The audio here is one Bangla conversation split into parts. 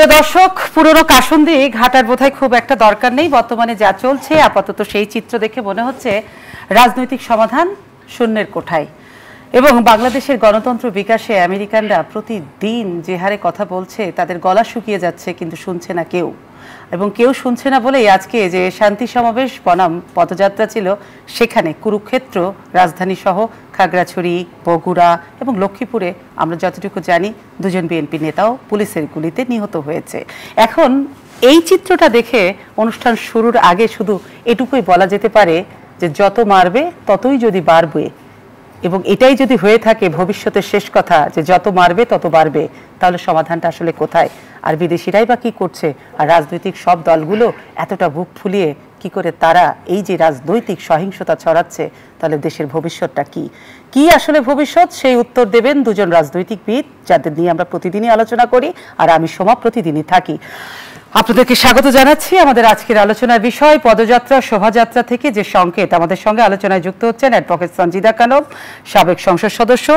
প্রিয় দর্শক, পুরনো কাসন্দি ঘাটার বোধহয় খুব একটা দরকার নেই। বর্তমানে যা চলছে, আপাতত সেই চিত্র দেখে মনে হচ্ছে রাজনৈতিক সমাধান শূন্যের কোঠায়। এবং বাংলাদেশের গণতন্ত্র বিকাশে আমেরিকানরা প্রতিদিন যে হারে কথা বলছে, তাদের গলা শুকিয়ে যাচ্ছে, কিন্তু শুনছে না কেউ। এবং কেউ শুনছে না বলেই আজকে যে শান্তি সমাবেশ, বনাম পদযাত্রা ছিল, সেখানে কুরুক্ষেত্র রাজধানী সহ খাগড়াছড়ি, বগুড়া এবং লক্ষ্মীপুরে আমরা যতটুকু জানি, দুজন বিএনপি নেতাও পুলিশের গুলিতে নিহত হয়েছে। এখন এই চিত্রটা দেখে অনুষ্ঠান শুরুর আগে শুধু এটুকুই বলা যেতে পারে যে যত মারবে ততই যদি বাড়বে এবং এটাই যদি হয়ে থাকে ভবিষ্যতের শেষ কথা যে যত মারবে, তত বাড়বে, তাহলে সমাধানটা আসলে কোথায়? আর বিদেশিরাই বা কি করছে? আর রাজনৈতিক সব দলগুলো এতটা বুক ফুলিয়ে কি করে তারা এই যে রাজনৈতিক সহিংসতা ছড়াচ্ছে, তাহলে দেশের ভবিষ্যৎটা কি? কি আসলে ভবিষ্যৎ? সেই উত্তর দেবেন দুজন রাজনৈতিকবিদ যাদের নিয়ে আমরা প্রতিদিনই আলোচনা করি, আর আমি সোমা প্রতিদিনই থাকি। আপনাদেরকে স্বাগত জানাচ্ছি। আমাদের আজকের আলোচনার বিষয়, পদযাত্রা, শোভাযাত্রা থেকে যে সংকেত। আমাদের সঙ্গে আলোচনায় যুক্ত হচ্ছেন অ্যাডভোকেট সঞ্জিদা কানব, সাবেক সংসদ সদস্য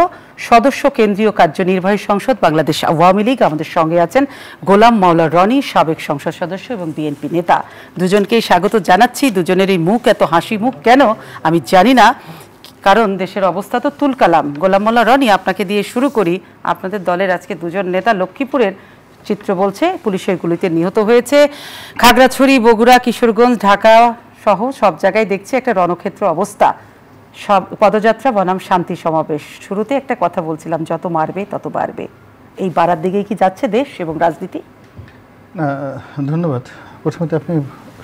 সদস্য কেন্দ্রীয় কার্যনির্বাহী সংসদ বাংলাদেশ আওয়ামী লীগ। আমাদের সঙ্গে আছেন গোলাম মাওলা রনি, সাবেক সংসদ সদস্য এবং বিএনপি নেতা। দুজনকেই স্বাগত জানাচ্ছি। দুজনের এই মুখ, এত হাসি মুখ কেন আমি জানি না। কারণ দেশের অবস্থা তো তুলকালাম। গোলাম মোল্লা রনি, আপনাকে দিয়ে শুরু করি। আপনাদের দলের আজকে দুজন নেতা লক্ষ্মীপুরের চিত্র বলছে পুলিশের গুলিতে নিহত হয়েছে। খাগড়াছড়ি বগুড়া কিশোরগঞ্জ ঢাকা সহ সব জায়গায় দেখছি একটা রণক্ষেত্র অবস্থা। সব পদযাত্রা বনাম শান্তি সমাবেশ। শুরুতে একটা কথা বলছিলাম যত মারবে তত বাড়বে। এই বাড়ার দিকেই কি যাচ্ছে দেশ এবং রাজনীতি? ধন্যবাদ। প্রথমত আপনি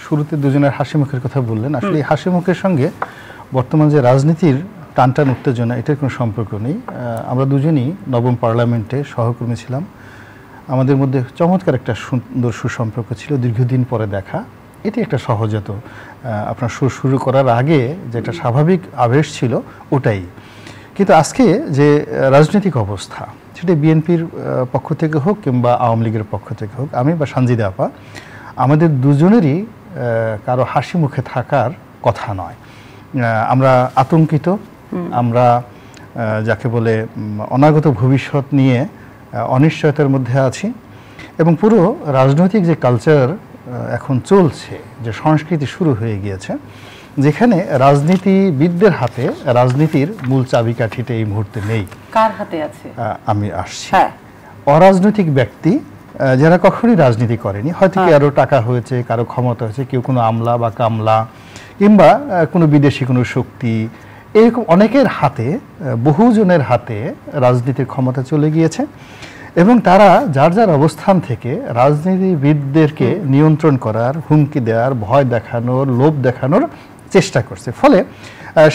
শুরুতে দুজনের হাসি মুখের কথা বললেন। আসলে এই হাসি মুখের সঙ্গে বর্তমান যে রাজনীতির টান টান উত্তেজনা এটার কোনো সম্পর্ক নেই। আমরা দুজনই নবম পার্লামেন্টে সহকর্মী ছিলাম। আমাদের মধ্যে চমৎকার একটা সুন্দর সুসম্পর্ক ছিল দীর্ঘদিন পরে দেখা। এটি একটা সহজাত আপনার সুর শুরু করার আগে যে একটা স্বাভাবিক আবেশ ছিল ওটাই। কিন্তু আজকে যে রাজনৈতিক অবস্থা সেটা বিএনপির পক্ষ থেকে হোক কিংবা আওয়ামী লীগের পক্ষ থেকে হোক আমি বা সঞ্জিদা আপা আমাদের দুজনেরই কারও হাসি মুখে থাকার কথা নয়। আমরা আতঙ্কিত আমরা যাকে বলে অনাগত ভবিষ্যৎ নিয়ে অনিশ্চয়তার মধ্যে আছি এবং পুরো রাজনৈতিক যে কালচার এখন চলছে যে সংস্কৃতি শুরু হয়ে গিয়েছে যেখানে রাজনীতিবিদদের হাতে রাজনীতির মূল চাবিকাঠিটা এই মুহূর্তে নেই। কার হাতে আছে? আমি আসছি। হ্যাঁ। অরাজনৈতিক ব্যক্তি যারা কখনোই রাজনীতি করেনি হয়তো কারও টাকা হয়েছে কারও ক্ষমতা হয়েছে কেউ কোনো আমলা বা কামলা কিংবা কোনো বিদেশি কোনো শক্তি এরকম অনেকের হাতে বহুজনের হাতে রাজনীতির ক্ষমতা চলে গিয়েছে এবং তারা যার যার অবস্থান থেকে রাজনীতিবিদদেরকে নিয়ন্ত্রণ করার হুমকি দেওয়ার ভয় দেখানোর লোভ দেখানোর চেষ্টা করছে। ফলে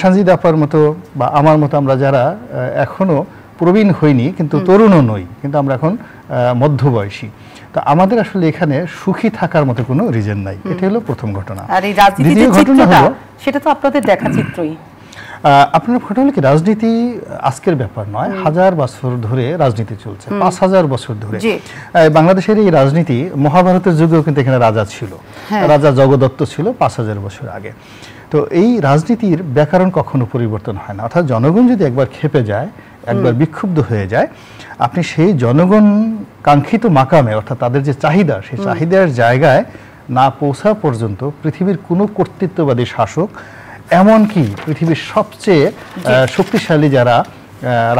সঞ্জিদ আপার মতো বা আমার মতো আমরা যারা আহ, এখনও প্রবীণ হইনি কিন্তু তরুণও নই কিন্তু আমরা এখন মধ্যবয়সী। তো আমাদের আসলে এখানে সুখী থাকার মতো কোনো রিজন নাই। এটা হলো প্রথম ঘটনা। আর এই রাজনীতির দ্বিতীয় ঘটনা সেটা তো আপনাদের দেখা চিত্রই। আপনার ঘটনা হলো কি রাজনীতি আজকের ব্যাপার নয় হাজার বছর ধরে রাজনীতি চলছে পাঁচ হাজার বছর ধরে। বাংলাদেশের এই রাজনীতি মহাভারতের যুগেও কিন্তু এখানে রাজা ছিল। হ্যাঁ। রাজা জগদত্ত ছিল পাঁচ হাজার বছর আগে। তো এই রাজনীতির ব্যাকরণ কখনো পরিবর্তন হয় না। অর্থাৎ জনগণ যদি একবার খেপে যায় একবার বিক্ষুব্ধ হয়ে যায় আপনি সেই জনগণ কাঙ্ক্ষিত মাকামে অর্থাৎ তাদের যে চাহিদা সেই চাহিদার জায়গায় না পৌঁছা পর্যন্ত পৃথিবীর কোনো কর্তৃত্ববাদী শাসক এমনকি পৃথিবীর সবচেয়ে শক্তিশালী যারা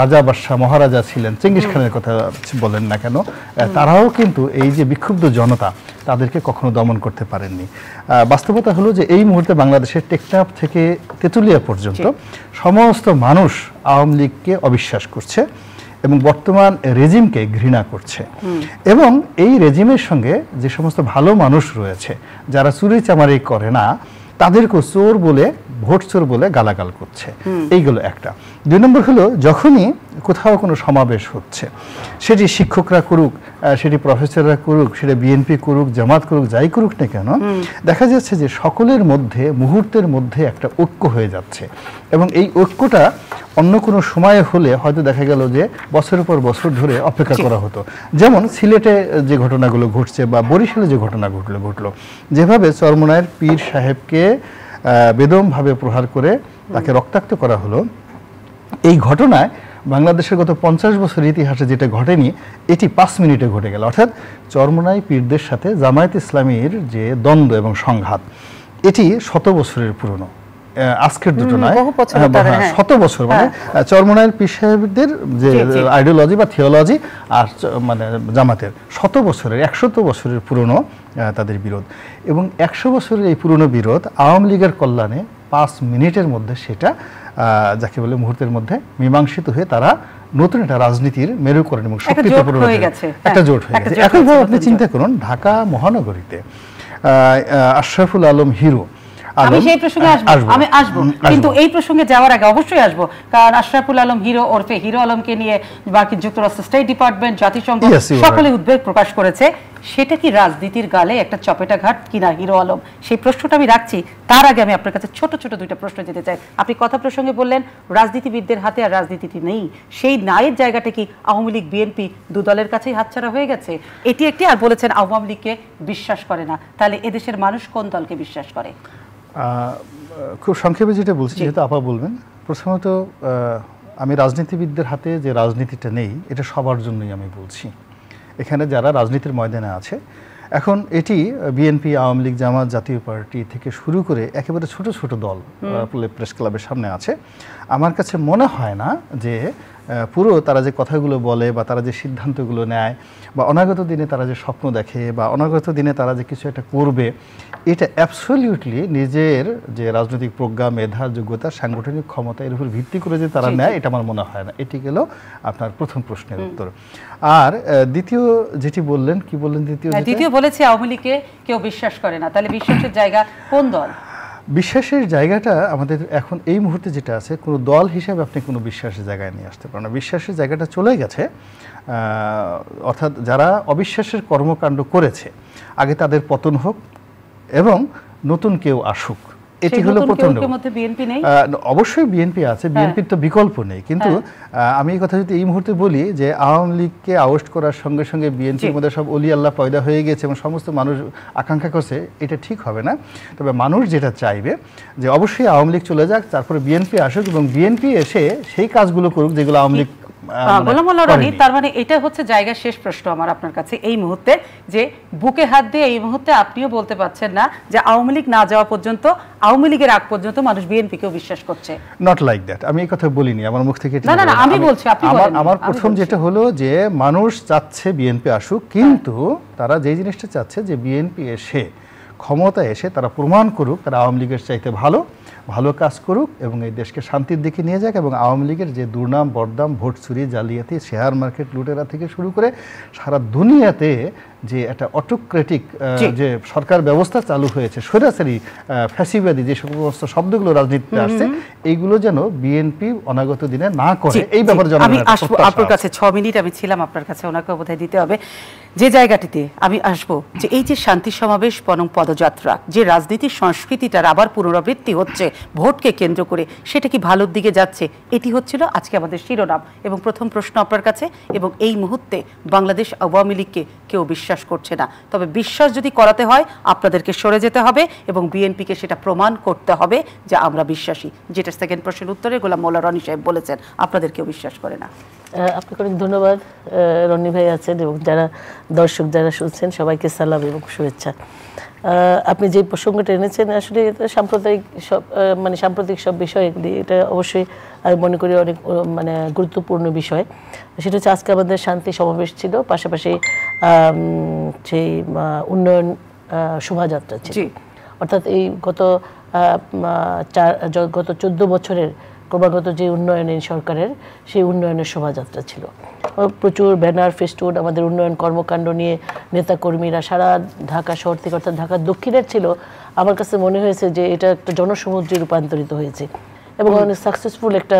রাজা বাদশাহ মহারাজা ছিলেন চেঙ্গিস খানের কথা বলেন না কেন তারাও কিন্তু এই যে বিক্ষুব্ধ জনতা তাদেরকে কখনো দমন করতে পারেননি। বাস্তবতা হলো যে এই মুহূর্তে বাংলাদেশের টেকনাফ থেকে তেঁতুলিয়া পর্যন্ত সমস্ত মানুষ আওয়ামী লীগকে অবিশ্বাস করছে এবং বর্তমান রেজিমকে ঘৃণা করছে। এবং এই রেজিমের সঙ্গে যে সমস্ত ভালো মানুষ রয়েছে যারা চুরি চামারি করে না তাদেরকেও চোর বলে ভোট চোর বলে গালাগাল করছে। এইগুলো একটা। দুই নম্বর হলো যখনই কোথাও কোনো সমাবেশ হচ্ছে। সেটি শিক্ষকরা করুক সেটি প্রফেসররা করুক সেটা বিএনপি করুক জামাত করুক যাই করুক না কেন দেখা যাচ্ছে যে সকলের মধ্যে মুহূর্তের মধ্যে একটা ঐক্য হয়ে যাচ্ছে। এবং এই ঐক্যটা অন্য কোনো সময়ে হলে হয়তো দেখা গেল যে বছরের পর বছর ধরে অপেক্ষা করা হতো। যেমন সিলেটে যে ঘটনাগুলো ঘটছে বা বরিশালে যে ঘটনা ঘটলো ঘটলো যেভাবে চরমনায়ের পীর সাহেবকে বেদমভাবে প্রহার করে তাকে রক্তাক্ত করা হলো এই ঘটনায় বাংলাদেশের গত পঞ্চাশ বছরের ইতিহাসে যেটা ঘটেনি এটি পাঁচ মিনিটে ঘটে গেল। অর্থাৎ চরমনাই পীরদের সাথে জামায়াত ইসলামীর যে দ্বন্দ্ব এবং সংঘাত এটি শত বছরের পুরনো। আজকের দুটো নয়। বছর হ্যাঁ, হ্যাঁ, হ্যাঁ। শত বছর মানে চরমনায়ের পীর সাহেবদের যে। আইডিওলজি বা থিওলজি আর মানে জামাতের শত বছরের একশত বছরের পুরনো তাদের বিরোধ। এবং একশো বছরের এই পুরনো বিরোধ আওয়ামী লীগের কল্যাণে পাঁচ মিনিটের মধ্যে সেটা আহ, যাকে বলে মুহূর্তের মধ্যে মীমাংসিত হয়ে তারা নতুন একটা রাজনীতির মেরুকরণ এবং শক্তিতে পরিণত গেছে, একটা হ্যাঁ, জোট হয়ে গেছে। এখন একইভাবে আপনি চিন্তা করুন ঢাকা মহানগরীতে আশরাফুল আলম হিরো আমি সেই প্রসঙ্গে আসব। আমি আসব। কিন্তু এই প্রসঙ্গে যাওয়ার আগে অবশ্যই আসব। কারণ আশরাফুল আলম হিরো ওরফে হিরো আলমকে নিয়ে মার্কিন যুক্তরাষ্ট্র স্টেট ডিপার্টমেন্ট জাতিসংঘ সকলে উদ্বেগ প্রকাশ করেছে। সেটা কি রাজনীতির গালে একটা চপেটাঘাট কিনা হিরো আলম? সেই প্রশ্নটা আমি রাখছি। তার আগে আমি আপনার কাছে ছোট ছোট দুইটা প্রশ্ন যেতে চাই। আপনি কথা প্রসঙ্গে বললেন রাজনীতিবিদদের হাতে আর রাজনীতিটি নেই। সেই নায়ের জায়গাটা কি আওয়ামী লীগ বিএনপি দু দলের কাছেই হাতছাড়া হয়ে গেছে? এটি একটি আর বলেছেন আওয়ামী লীগকে বিশ্বাস করে না। তাহলে এদেশের মানুষ কোন দলকে বিশ্বাস করে? খুব সংক্ষেপে যেটা বলছি যেহেতু আপা বলবেন প্রথমত আমি রাজনীতিবিদদের হাতে যে রাজনীতিটা নেই এটা সবার জন্যই আমি বলছি। এখানে যারা রাজনীতির ময়দানে আছে এখন এটি বিএনপি আওয়ামী লীগ জামাত জাতীয় পার্টি থেকে শুরু করে একেবারে ছোট ছোট দল প্রেস ক্লাবের সামনে আছে। আমার কাছে মনে হয় না যে পুরো তারা যে কথাগুলো বলে বা তারা যে সিদ্ধান্তগুলো নেয় বা অনাগত দিনে তারা যে স্বপ্ন দেখে বা অনাগত দিনে তারা যে কিছু একটা করবে এটা অ্যাবসলিউটলি নিজের যে রাজনৈতিক প্রজ্ঞা মেধা যোগ্যতা সাংগঠনিক ক্ষমতা এর উপর ভিত্তি করে যে তারা। নেয় এটা আমার মনে হয় না। এটি গেল আপনার প্রথম প্রশ্নের উত্তর। আর দ্বিতীয় যেটি বললেন কি বললেন দ্বিতীয় হ্যাঁ, দ্বিতীয় বলেছে আওয়ামী লীগকে কেউ বিশ্বাস করে না। তাহলে বিশ্বাসের জায়গা কোন দল? বিশ্বাসের জায়গাটা আমাদের এখন এই মুহূর্তে যেটা আছে, কোনো দল হিসাবে আপনি কোনো বিশ্বাসের জায়গায় নিয়ে আসতে পারেন না। বিশ্বাসের জায়গাটা চলে গেছে অর্থাৎ যারা অবিশ্বাসের কর্মকাণ্ড করেছে, আগে তাদের পতন হোক এবং নতুন কেউ আসুক। এটি হলো প্রথম কেউ মধ্যে বিএনপি নেই? অবশ্যই বিএনপি আছে। হ্যাঁ। বিএনপির তো বিকল্প নেই। কিন্তু আমি এই কথা যদি এই মুহূর্তে বলি যে আওয়ামী লীগকে আউস্ট করার সঙ্গে সঙ্গে বিএনপির মধ্যে সব অলি আল্লাহ পয়দা হয়ে গেছে এবং সমস্ত মানুষ আকাঙ্ক্ষা করছে এটা ঠিক হবে না। তবে মানুষ যেটা চাইবে যে অবশ্যই আওয়ামী লীগ চলে যাক তারপরে বিএনপি আসুক এবং বিএনপি এসে সেই কাজগুলো করুক যেগুলো আওয়ামী লীগ মানে গোলাম রনি তার মানে এটা হচ্ছে জায়গা শেষ প্রশ্ন আমার আপনার কাছে এই মুহূর্তে যে বুকে হাত দিয়ে এই মুহূর্তে আপনিও বলতে পারছেন না যে আওয়ামী লীগ না যাওয়া পর্যন্ত আওয়ামী লীগের আগ পর্যন্ত মানুষ বিএনপি কেও বিশ্বাস করছে। নট লাইক দ্যাট আমি এই কথা বলিনি আমার মুখ থেকে না, না, না, আমি বলছি, আপনি আমার আমার প্রথম যেটা হলো যে মানুষ চাচ্ছে বিএনপি আসুক কিন্তু তারা যে জিনিসটা চাচ্ছে যে বিএনপি এসে ক্ষমতা এসে তারা প্রমাণ করুক তারা আওয়ামী লীগের চাইতে ভালো ভালো কাজ করুক এবং এই দেশকে শান্তির দিকে নিয়ে যাক এবং আওয়ামী লীগের যে দুর্নাম বরদাম ভোট চুরি জালিয়াতি শেয়ার মার্কেট লুটেরা থেকে শুরু করে সারা দুনিয়াতে যে একটা অটোক্রেটিক। যে সরকার ব্যবস্থা চালু হয়েছে সরাসরি ফ্যাসিবাদী যে সমস্ত শব্দগুলো রাজনীতিতে আসছে এইগুলো যেন বিএনপি অনাগত দিনে না করে। এই ব্যাপারে আমি আপনার কাছে ছ মিনিট আমি ছিলাম আপনার কাছে ওনাকে বোধহয় দিতে হবে। যে জায়গাটিতে আমি আসব, যে এই যে শান্তি সমাবেশ বনং পদযাত্রা, যে রাজনীতির সংস্কৃতিটার আবার পুনরাবৃত্তি হচ্ছে, ভোটকে কেন্দ্র করে, সেটা কি ভালোর দিকে যাচ্ছে? এটি হচ্ছিল আজকে আমাদের শিরোনাম। এবং প্রথম প্রশ্ন আপনার কাছে, এবং এই মুহূর্তে বাংলাদেশ আওয়ামী লীগকে কেউ বিশ্বাস করছে না। তবে বিশ্বাস যদি করাতে হয়, আপনাদেরকে সরে যেতে হবে, এবং বিএনপিকে সেটা প্রমাণ করতে হবে যে আমরা বিশ্বাসী। যেটা সেকেন্ড প্রশ্নের উত্তরে গোলাম মোল্লা রনি সাহেব বলেছেন আপনাদের কেউ বিশ্বাস করে না। আপনাকে অনেক ধন্যবাদ রনি ভাই আছেন এবং যারা দর্শক যারা শুনছেন সবাইকে সালাম এবং শুভেচ্ছা। আপনি যে প্রসঙ্গটা এনেছেন আসলে এটা সাম্প্রদায়িক সব মানে সাম্প্রতিক সব বিষয়গুলি এটা অবশ্যই আমি মনে করি অনেক মানে গুরুত্বপূর্ণ বিষয়। সেটা হচ্ছে আজকে আমাদের শান্তি সমাবেশ ছিল পাশাপাশি সেই উন্নয়ন শোভাযাত্রা ছিল। অর্থাৎ এই গত চার গত চোদ্দ বছরের ক্রমাগত যে উন্নয়ন এই সরকারের সেই উন্নয়নের শোভাযাত্রা ছিল। প্রচুর ব্যানার ফেস্টুন আমাদের উন্নয়ন কর্মকাণ্ড নিয়ে নেতাকর্মীরা সারা ঢাকা শহর থেকে অর্থাৎ ঢাকার দক্ষিণের ছিল। আমার কাছে মনে হয়েছে যে এটা একটা জনসমুদ্রে রূপান্তরিত হয়েছে এবং অনেক সাকসেসফুল একটা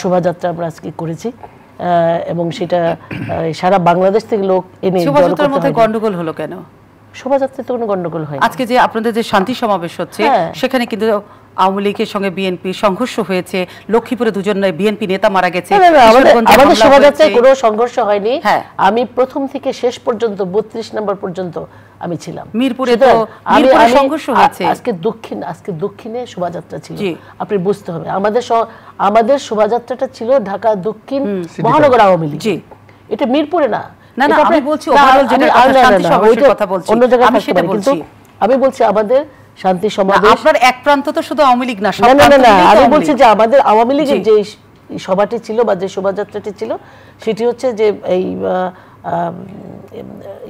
শোভাযাত্রা আমরা আজকে করেছি। আহ, এবং সেটা সারা বাংলাদেশ থেকে লোক এনে শোভাযাত্রার মধ্যে গন্ডগোল হলো কেন? শোভাযাত্রায় তো কোনো গন্ডগোল হয় আজকে যে আপনাদের যে শান্তি সমাবেশ হচ্ছে হ্যাঁ। সেখানে কিন্তু আওয়ামী লীগের সঙ্গে বিএনপি সংঘর্ষ হয়েছে লক্ষ্মীপুরে দুজন বিএনপি নেতা মারা গেছে আমাদের শোভাযাত্রায় কোনো সংঘর্ষ হয়নি। হ্যাঁ। আমি প্রথম থেকে শেষ পর্যন্ত বত্রিশ নম্বর পর্যন্ত আমি ছিলাম। মিরপুরে তো- মিরপুরে সংঘর্ষ হয়েছে। আজকে দক্ষিণ আজকে দক্ষিণে শোভাযাত্রা ছিল। আপনি বুঝতে হবে আমাদের আমাদের শোভাযাত্রাটা ছিল ঢাকা দক্ষিণ মহানগর আওয়ামী লীগ। জি। এটা মিরপুরে না। না, না, আমি বলছি ওভারঅল না, শান্তি সমাবেশের কথা বলছি। আমি সেটা বলছি। আমি বলছি আমাদের শান্তি সমাজ সমাবেশ আপনার এক প্রান্ত তো শুধু আওয়ামী লীগ না সব না আমি বলছি যে আমাদের আওয়ামী লীগের যে সভাটি ছিল বা যে শোভাযাত্রাটি ছিল সেটি হচ্ছে যে এই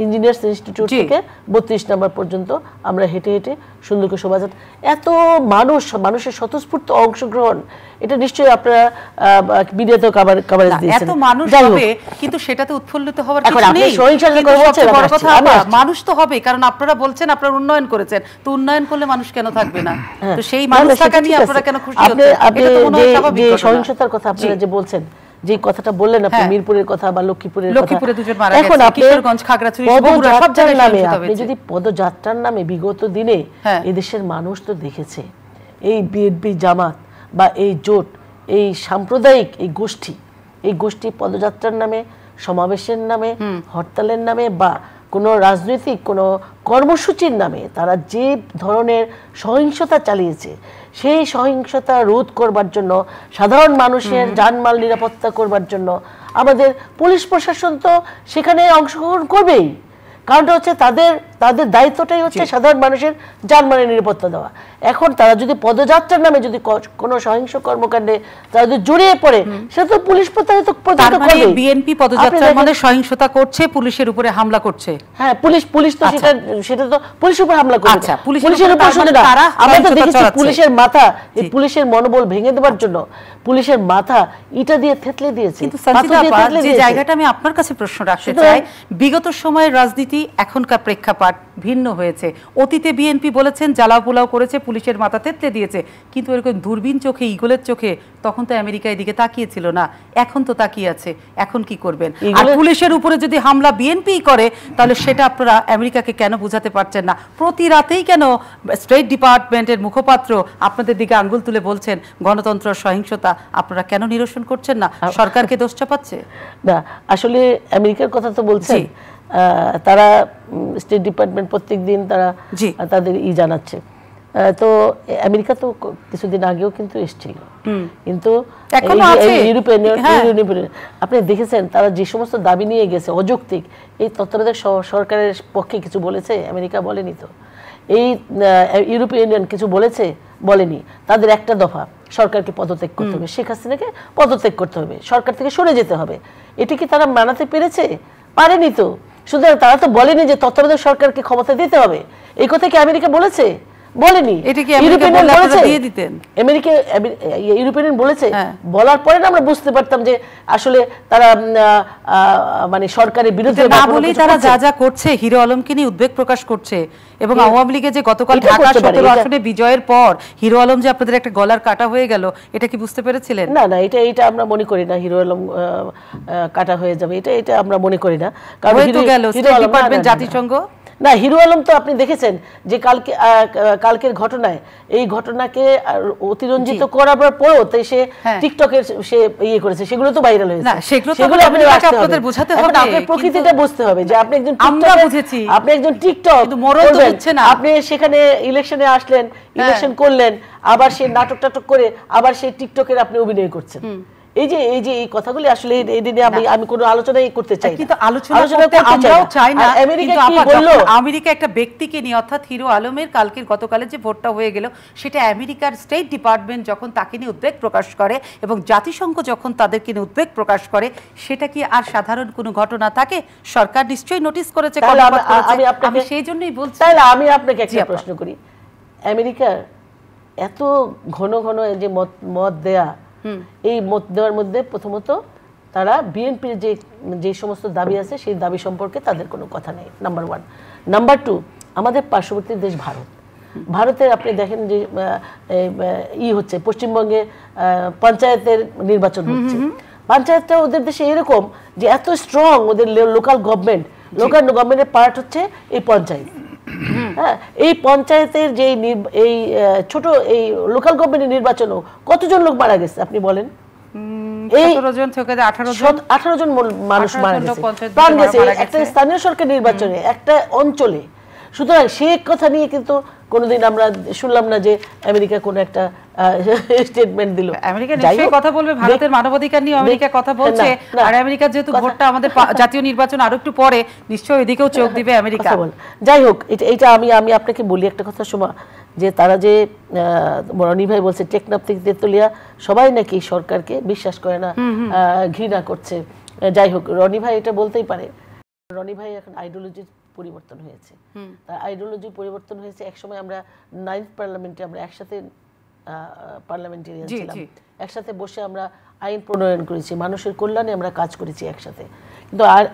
ইঞ্জিনিয়ার্স ইনস্টিটিউট থেকে বত্রিশ নাম্বার পর্যন্ত আমরা হেঁটে হেঁটে সুন্দর করে শোভাযাত্রা এত মানুষ মানুষের স্বতঃস্ফূর্ত অংশগ্রহণ এটা নিশ্চয়ই আপনারা মিডিয়াতেও কাভার কাভারেজ দিয়েছেন এত মানুষ হবে কিন্তু সেটাতে উৎফুল্লিত হওয়ার কিছু নেই। মানুষ তো হবে কারণ আপনারা বলছেন আপনারা উন্নয়ন করেছেন। তো উন্নয়ন করলে মানুষ কেন থাকবে না? তো সেই মানুষ থাকা নিয়ে আপনারা কেন খুশি হচ্ছেন? আপনি হয় যে-। সহিংসতার কথা আপনারা যে বলছেন যে কথাটা বললেন আপনি হ্যাঁ। মিরপুরের কথা বা লক্ষ্মীপুরের লক্ষ্মীপুরে দুজন মারা গেছে, কিশোরগঞ্জ, খাগড়াছড়ি, বগুড়া, সব জায়গায় নামে আপনি যদি পদযাত্রার নামে বিগত দিনে হ্যাঁ। এদেশের মানুষ তো দেখেছে এই বিএনপি জামাত বা এই জোট এই সাম্প্রদায়িক এই গোষ্ঠী এই গোষ্ঠী পদযাত্রার নামে সমাবেশের নামে হরতালের নামে বা কোনো রাজনৈতিক কোনো কর্মসূচির নামে তারা যে ধরনের সহিংসতা চালিয়েছে সেই সহিংসতা রোধ করবার জন্য সাধারণ মানুষের জানমাল নিরাপত্তা করবার জন্য আমাদের পুলিশ প্রশাসন তো সেখানে অংশগ্রহণ করবেই। কারণটা হচ্ছে তাদের তাদের দায়িত্বটাই হচ্ছে সাধারণ মানুষের জানমালের নিরাপত্তা দেওয়া। এখন তারা যদি পদযাত্রার নামে যদি কোনো সহিংস কর্মকাণ্ডে তারা যদি জড়িয়ে পড়ে সেটা তো পুলিশ প্রতারিত তার প্রতারিত মানে। বিএনপি পদযাত্রার মানে সহিংসতা করছে পুলিশের উপরে হামলা করছে। হ্যাঁ পুলিশ পুলিশ তো আচ্ছা। সেটা সেটা তো পুলিশের উপর হামলা করে আচ্ছা, পুলিশের উপর শুধু মানে না। আমরা তো দেখেছি পুলিশের মাথা এই পুলিশের মনোবল ভেঙে দেওয়ার জন্য পুলিশের মাথা ইটা দিয়ে থেতলে দিয়েছে। কিন্তু যে জায়গাটা আমি আপনার কাছে প্রশ্ন রাখতে চাই বিগত সময়ের রাজনীতি এখনকার প্রেক্ষাপট ভিন্ন হয়েছে। অতীতে বিএনপি বলেছেন জ্বালাও পোলাও করেছে পুলিশের মাথা তেতলে দিয়েছে। কিন্তু এরকম দূরবীন চোখে ইগলের চোখে তখন তো আমেরিকা এদিকে তাকিয়েছিল না। এখন তো তাকিয়ে আছে। এখন কি করবেন? আর পুলিশের উপরে যদি হামলা বিএনপি করে তাহলে সেটা আপনারা আমেরিকাকে কেন বোঝাতে পারছেন না? প্রতি রাতেই কেন স্টেট ডিপার্টমেন্টের মুখপাত্র আপনাদের দিকে আঙ্গুল তুলে বলছেন গণতন্ত্র সহিংসতা আপনারা কেন নিরসন করছেন না? সরকারকে দোষ চাপাচ্ছে? না আসলে আমেরিকার কথা তো। আহ, তারা স্টেট ডিপার্টমেন্ট প্রত্যেক দিন তারা তাদের ই জানাচ্ছে। তো আমেরিকা তো কিছুদিন আগেও কিন্তু এসেছিল। কিন্তু হ্যাঁ। আপনি দেখেছেন তারা যে সমস্ত দাবি নিয়ে গেছে অযৌক্তিক এই তত্ত্বাবধায়ক সরকারের পক্ষে কিছু বলেছে? আমেরিকা বলেনি তো। এই আহ, ইউরোপিয়ান ইউনিয়ন কিছু বলেছে? বলেনি। তাদের একটা দফা সরকারকে পদত্যাগ করতে হবে। শেখ হাসিনাকে পদত্যাগ করতে হবে। সরকার থেকে সরে যেতে হবে। এটি কি তারা মানাতে পেরেছে? পারেনি তো। সুতরাং তারা তো বলেনি যে তত্ত্বাবধায়ক সরকারকে ক্ষমতা দিতে হবে। এই কথা কি আমেরিকা বলেছে? বলেনি এটা কি আমেরিকা ইউরোপিয়ান বলেছে দিয়ে দিতেন? আমেরিকা ইউরোপিয়ান বলেছে হ্যাঁ। বলার পরে আমরা বুঝতে পারতাম যে আসলে তারা মানে সরকারের বিরুদ্ধে না বলেই তারা যা যা করছে হিরো আলমকে নিয়ে উদ্বেগ প্রকাশ করছে এবং। আওয়ামী লীগের যে গতকাল ঢাকা সতেরো আসনে বিজয়ের পর হিরো আলম যে আপনাদের একটা গলার কাটা হয়ে গেল এটা কি বুঝতে পেরেছিলেন না না এটা এটা আমরা মনে করি না হিরো আলম কাটা হয়ে যাবে এটা এটা আমরা মনে করি না কারণ হিরো- গেল। জাতিসংঘ না হিরো আলম তো আপনি দেখেছেন যে কালকে কালকের ঘটনায় এই ঘটনাকে অতিরঞ্জিত করার পরেও তাই সে হ্যাঁ। টিকটকের সে ইয়ে করেছে সেগুলো তো ভাইরাল হয়েছে সেগুলো আপনি। আপনাদের বোঝাতে হবে, আপনার প্রকৃতিটা বুঝতে হবে যে আপনি একজন আমরা বুঝেছি। আপনি একজন টিকটক হচ্ছে না। আপনি সেখানে ইলেকশনে আসলেন হ্যাঁ। ইলেকশন করলেন আবার সে নাটক টাটক করে আবার সেই টিকটকের আপনি অভিনয় করছেন এই যে এই যে এই কথাগুলি আসলে আমি আমি কোনো আলোচনাই করতে চাই কিন্তু আলোচনা আমরাও চাই না। আমেরিকা কি বলল? আমেরিকা একটা ব্যক্তিকে নিয়ে অর্থাৎ হিরো আলমের কালকের গতকালে যে ভোটটা হয়ে গেল সেটা আমেরিকার স্টেট ডিপার্টমেন্ট যখন তাকে নিয়ে উদ্বেগ প্রকাশ করে এবং জাতিসংঘ যখন তাদেরকে নিয়ে উদ্বেগ প্রকাশ করে সেটা কি আর সাধারণ কোনো ঘটনা থাকে? সরকার নিশ্চয়ই নোটিস করেছে আমি- আপনাকে- সেই জন্যই বলছি। তাহলে আমি আপনাকে একটা প্রশ্ন করি। আমেরিকার এত ঘন ঘন এই যে মত মত দেয়া এই মত দেওয়ার মধ্যে প্রথমত তারা বিএনপির যে যে সমস্ত দাবি আছে সেই দাবি সম্পর্কে তাদের কোনো কথা নেই নাম্বার ওয়ান নাম্বার টু আমাদের পার্শ্ববর্তী দেশ ভারত। ভারতের আপনি দেখেন যে ই হচ্ছে পশ্চিমবঙ্গে পঞ্চায়েতের নির্বাচন হচ্ছে। পঞ্চায়েতটা ওদের দেশে এরকম যে এত স্ট্রং ওদের লোকাল গভর্নমেন্ট লোকাল গভর্নমেন্টের পার্ট হচ্ছে এই পঞ্চায়েত। হ্যাঁ এই পঞ্চায়েতের যে এই ছোট এই লোকাল গভর্নমেন্টের নির্বাচনও কতজন লোক মারা গেছে আপনি বলেন? এই জন থেকে মানুষ 18 মারা জন গেছে। পঞ্চায়েত প্রাণ থেকে গেছে। মারা গেছে। একটা স্থানীয় সরকার নির্বাচনে একটা অঞ্চলে সুতরাং সে কথা নিয়ে কিন্তু কোনোদিন আমরা শুনলাম না যে আমেরিকা কোনো একটা স্টেটমেন্ট দিল। আমেরিকা নিশ্চয়ই কথা বলবে ভারতের মানবাধিকার নিয়ে আমেরিকা কথা বলছে। আর আমেরিকা যেহেতু ভোটটা আমাদের জাতীয় নির্বাচন আরও একটু পরে নিশ্চয়ই ওইদিকেও চোখ দিবে আমেরিকা। যাই হোক এটা আমি আমি আপনাকে বলি একটা কথা শোনা যে তারা যে আহ, রনি ভাই বলছে টেকনাফ থেকে তেতুলিয়া সবাই নাকি সরকারকে বিশ্বাস করে না আহ, ঘৃণা করছে। যাই হোক রনি ভাই এটা বলতেই পারে। রনি ভাই এখন আইডিওলজি পরিবর্তন হয়েছে। তার আইডিওলজি পরিবর্তন হয়েছে। একসময় আমরা নাইন্থ পার্লামেন্টে আমরা একসাথে পার্লামেন্টেরিয়ান ছিলাম। একসাথে বসে আমরা আইন প্রণয়ন করেছি। মানুষের কল্যাণে আমরা কাজ করেছি একসাথে। কিন্তু আর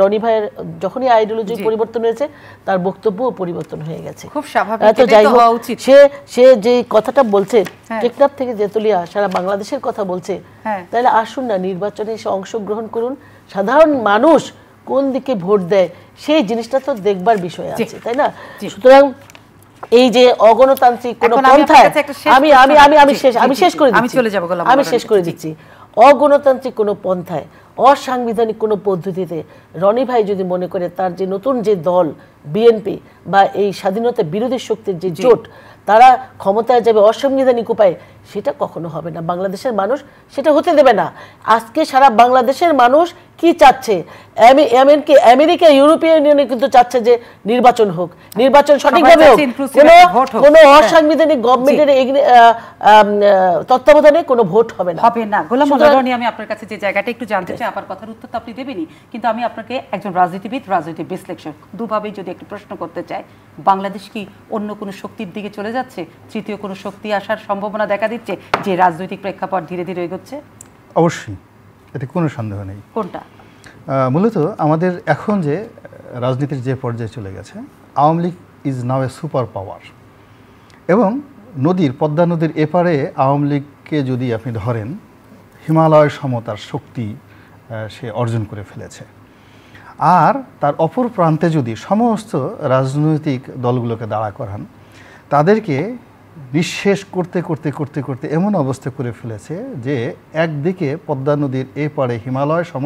রনি ভাইয়ের যখনই আইডিওলজি পরিবর্তন হয়েছে তার বক্তব্যও পরিবর্তন হয়ে গেছে। খুব স্বাভাবিক, যাই হোক সে সে যে কথাটা বলছে হ্যাঁ। টেকনাফ থেকে জেতুলিয়া সারা বাংলাদেশের কথা বলছে হ্যাঁ। তাহলে আসুন না নির্বাচনে এসে অংশগ্রহণ করুন। সাধারণ মানুষ কোন দিকে ভোট দেয় সেই জিনিসটা তো দেখবার বিষয় আছে তাই না? সুতরাং এই যে অগণতান্ত্রিক কোন পন্থায় আমি আমি আমি আমি শেষ আমি শেষ করে আমি দিচ্ছি। চলে যাব আমি শেষ করে দিচ্ছি। অগণতান্ত্রিক কোনো পন্থায় অসাংবিধানিক কোনো পদ্ধতিতে রনি ভাই যদি মনে করে তার যে নতুন যে দল বিএনপি বা এই স্বাধীনতা বিরোধী শক্তির যে জোট তারা ক্ষমতায় যাবে অসাংবিধানিক উপায়ে সেটা কখনো হবে না। বাংলাদেশের মানুষ সেটা হতে দেবে না। আজকে সারা বাংলাদেশের মানুষ কি চাচ্ছে? এমনকি আমেরিকা ইউরোপীয় ইউনিয়নে কিন্তু চাচ্ছে যে নির্বাচন হোক। নির্বাচন সঠিকভাবে হোক। কোনো হোক। কোনো হ্যাঁ। অসাংবিধানিক গভর্নমেন্টের তত্ত্বাবধানে কোনো ভোট হবে না। হবে না। গোলাম রনি, আমি আপনার কাছে যে জায়গাটা একটু জানতে চাই আবার কথার উত্তর তো আপনি দেবেনই। কিন্তু আমি আপনাকে একজন রাজনীতিবিদ রাজনৈতিক বিশ্লেষক দুভাবেই যদি একটু প্রশ্ন করতে চাই বাংলাদেশ কি অন্য কোনো শক্তির দিকে চলে যাচ্ছে? তৃতীয় কোনো শক্তি আসার সম্ভাবনা দেখা দিচ্ছে যে রাজনৈতিক প্রেক্ষাপট ধীরে ধীরে এগোচ্ছে? অবশ্যই। এতে কোনো সন্দেহ নেই। কোনটা? মূলত আমাদের এখন যে রাজনীতির যে পর্যায়ে চলে গেছে Awami League is now a super power এবং নদীর পদ্মা নদীর এপারে আওয়ামী লীগকে যদি আপনি ধরেন হিমালয় সমতার শক্তি সে অর্জন করে ফেলেছে। আর তার অপর প্রান্তে যদি সমস্ত রাজনৈতিক দলগুলোকে দাঁড়া করান তাদেরকে নিঃশেষ করতে করতে করতে করতে এমন অবস্থা করে ফেলেছে যে একদিকে পদ্মা নদীর এ পারে হিমালয় সম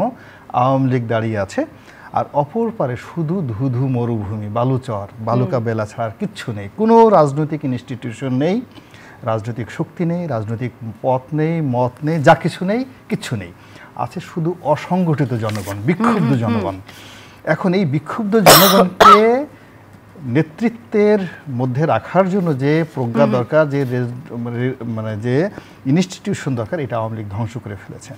আওয়ামী লীগ দাঁড়িয়ে আছে আর অপর পারে শুধু ধুধু মরুভূমি বালুচর বালুকা বেলা ছাড়া আর কিচ্ছু নেই। কোনো রাজনৈতিক ইনস্টিটিউশন নেই রাজনৈতিক শক্তি নেই রাজনৈতিক পথ নেই মত নেই যা কিছু নেই কিচ্ছু নেই। আছে শুধু অসংগঠিত জনগণ বিক্ষুব্ধ জনগণ। এখন এই বিক্ষুব্ধ জনগণকে নেতৃত্বের মধ্যে রাখার জন্য যে প্রজ্ঞা দরকার যে মানে- যে ইনস্টিটিউশন দরকার এটা আওয়ামী লীগ ধ্বংস করে ফেলেছে।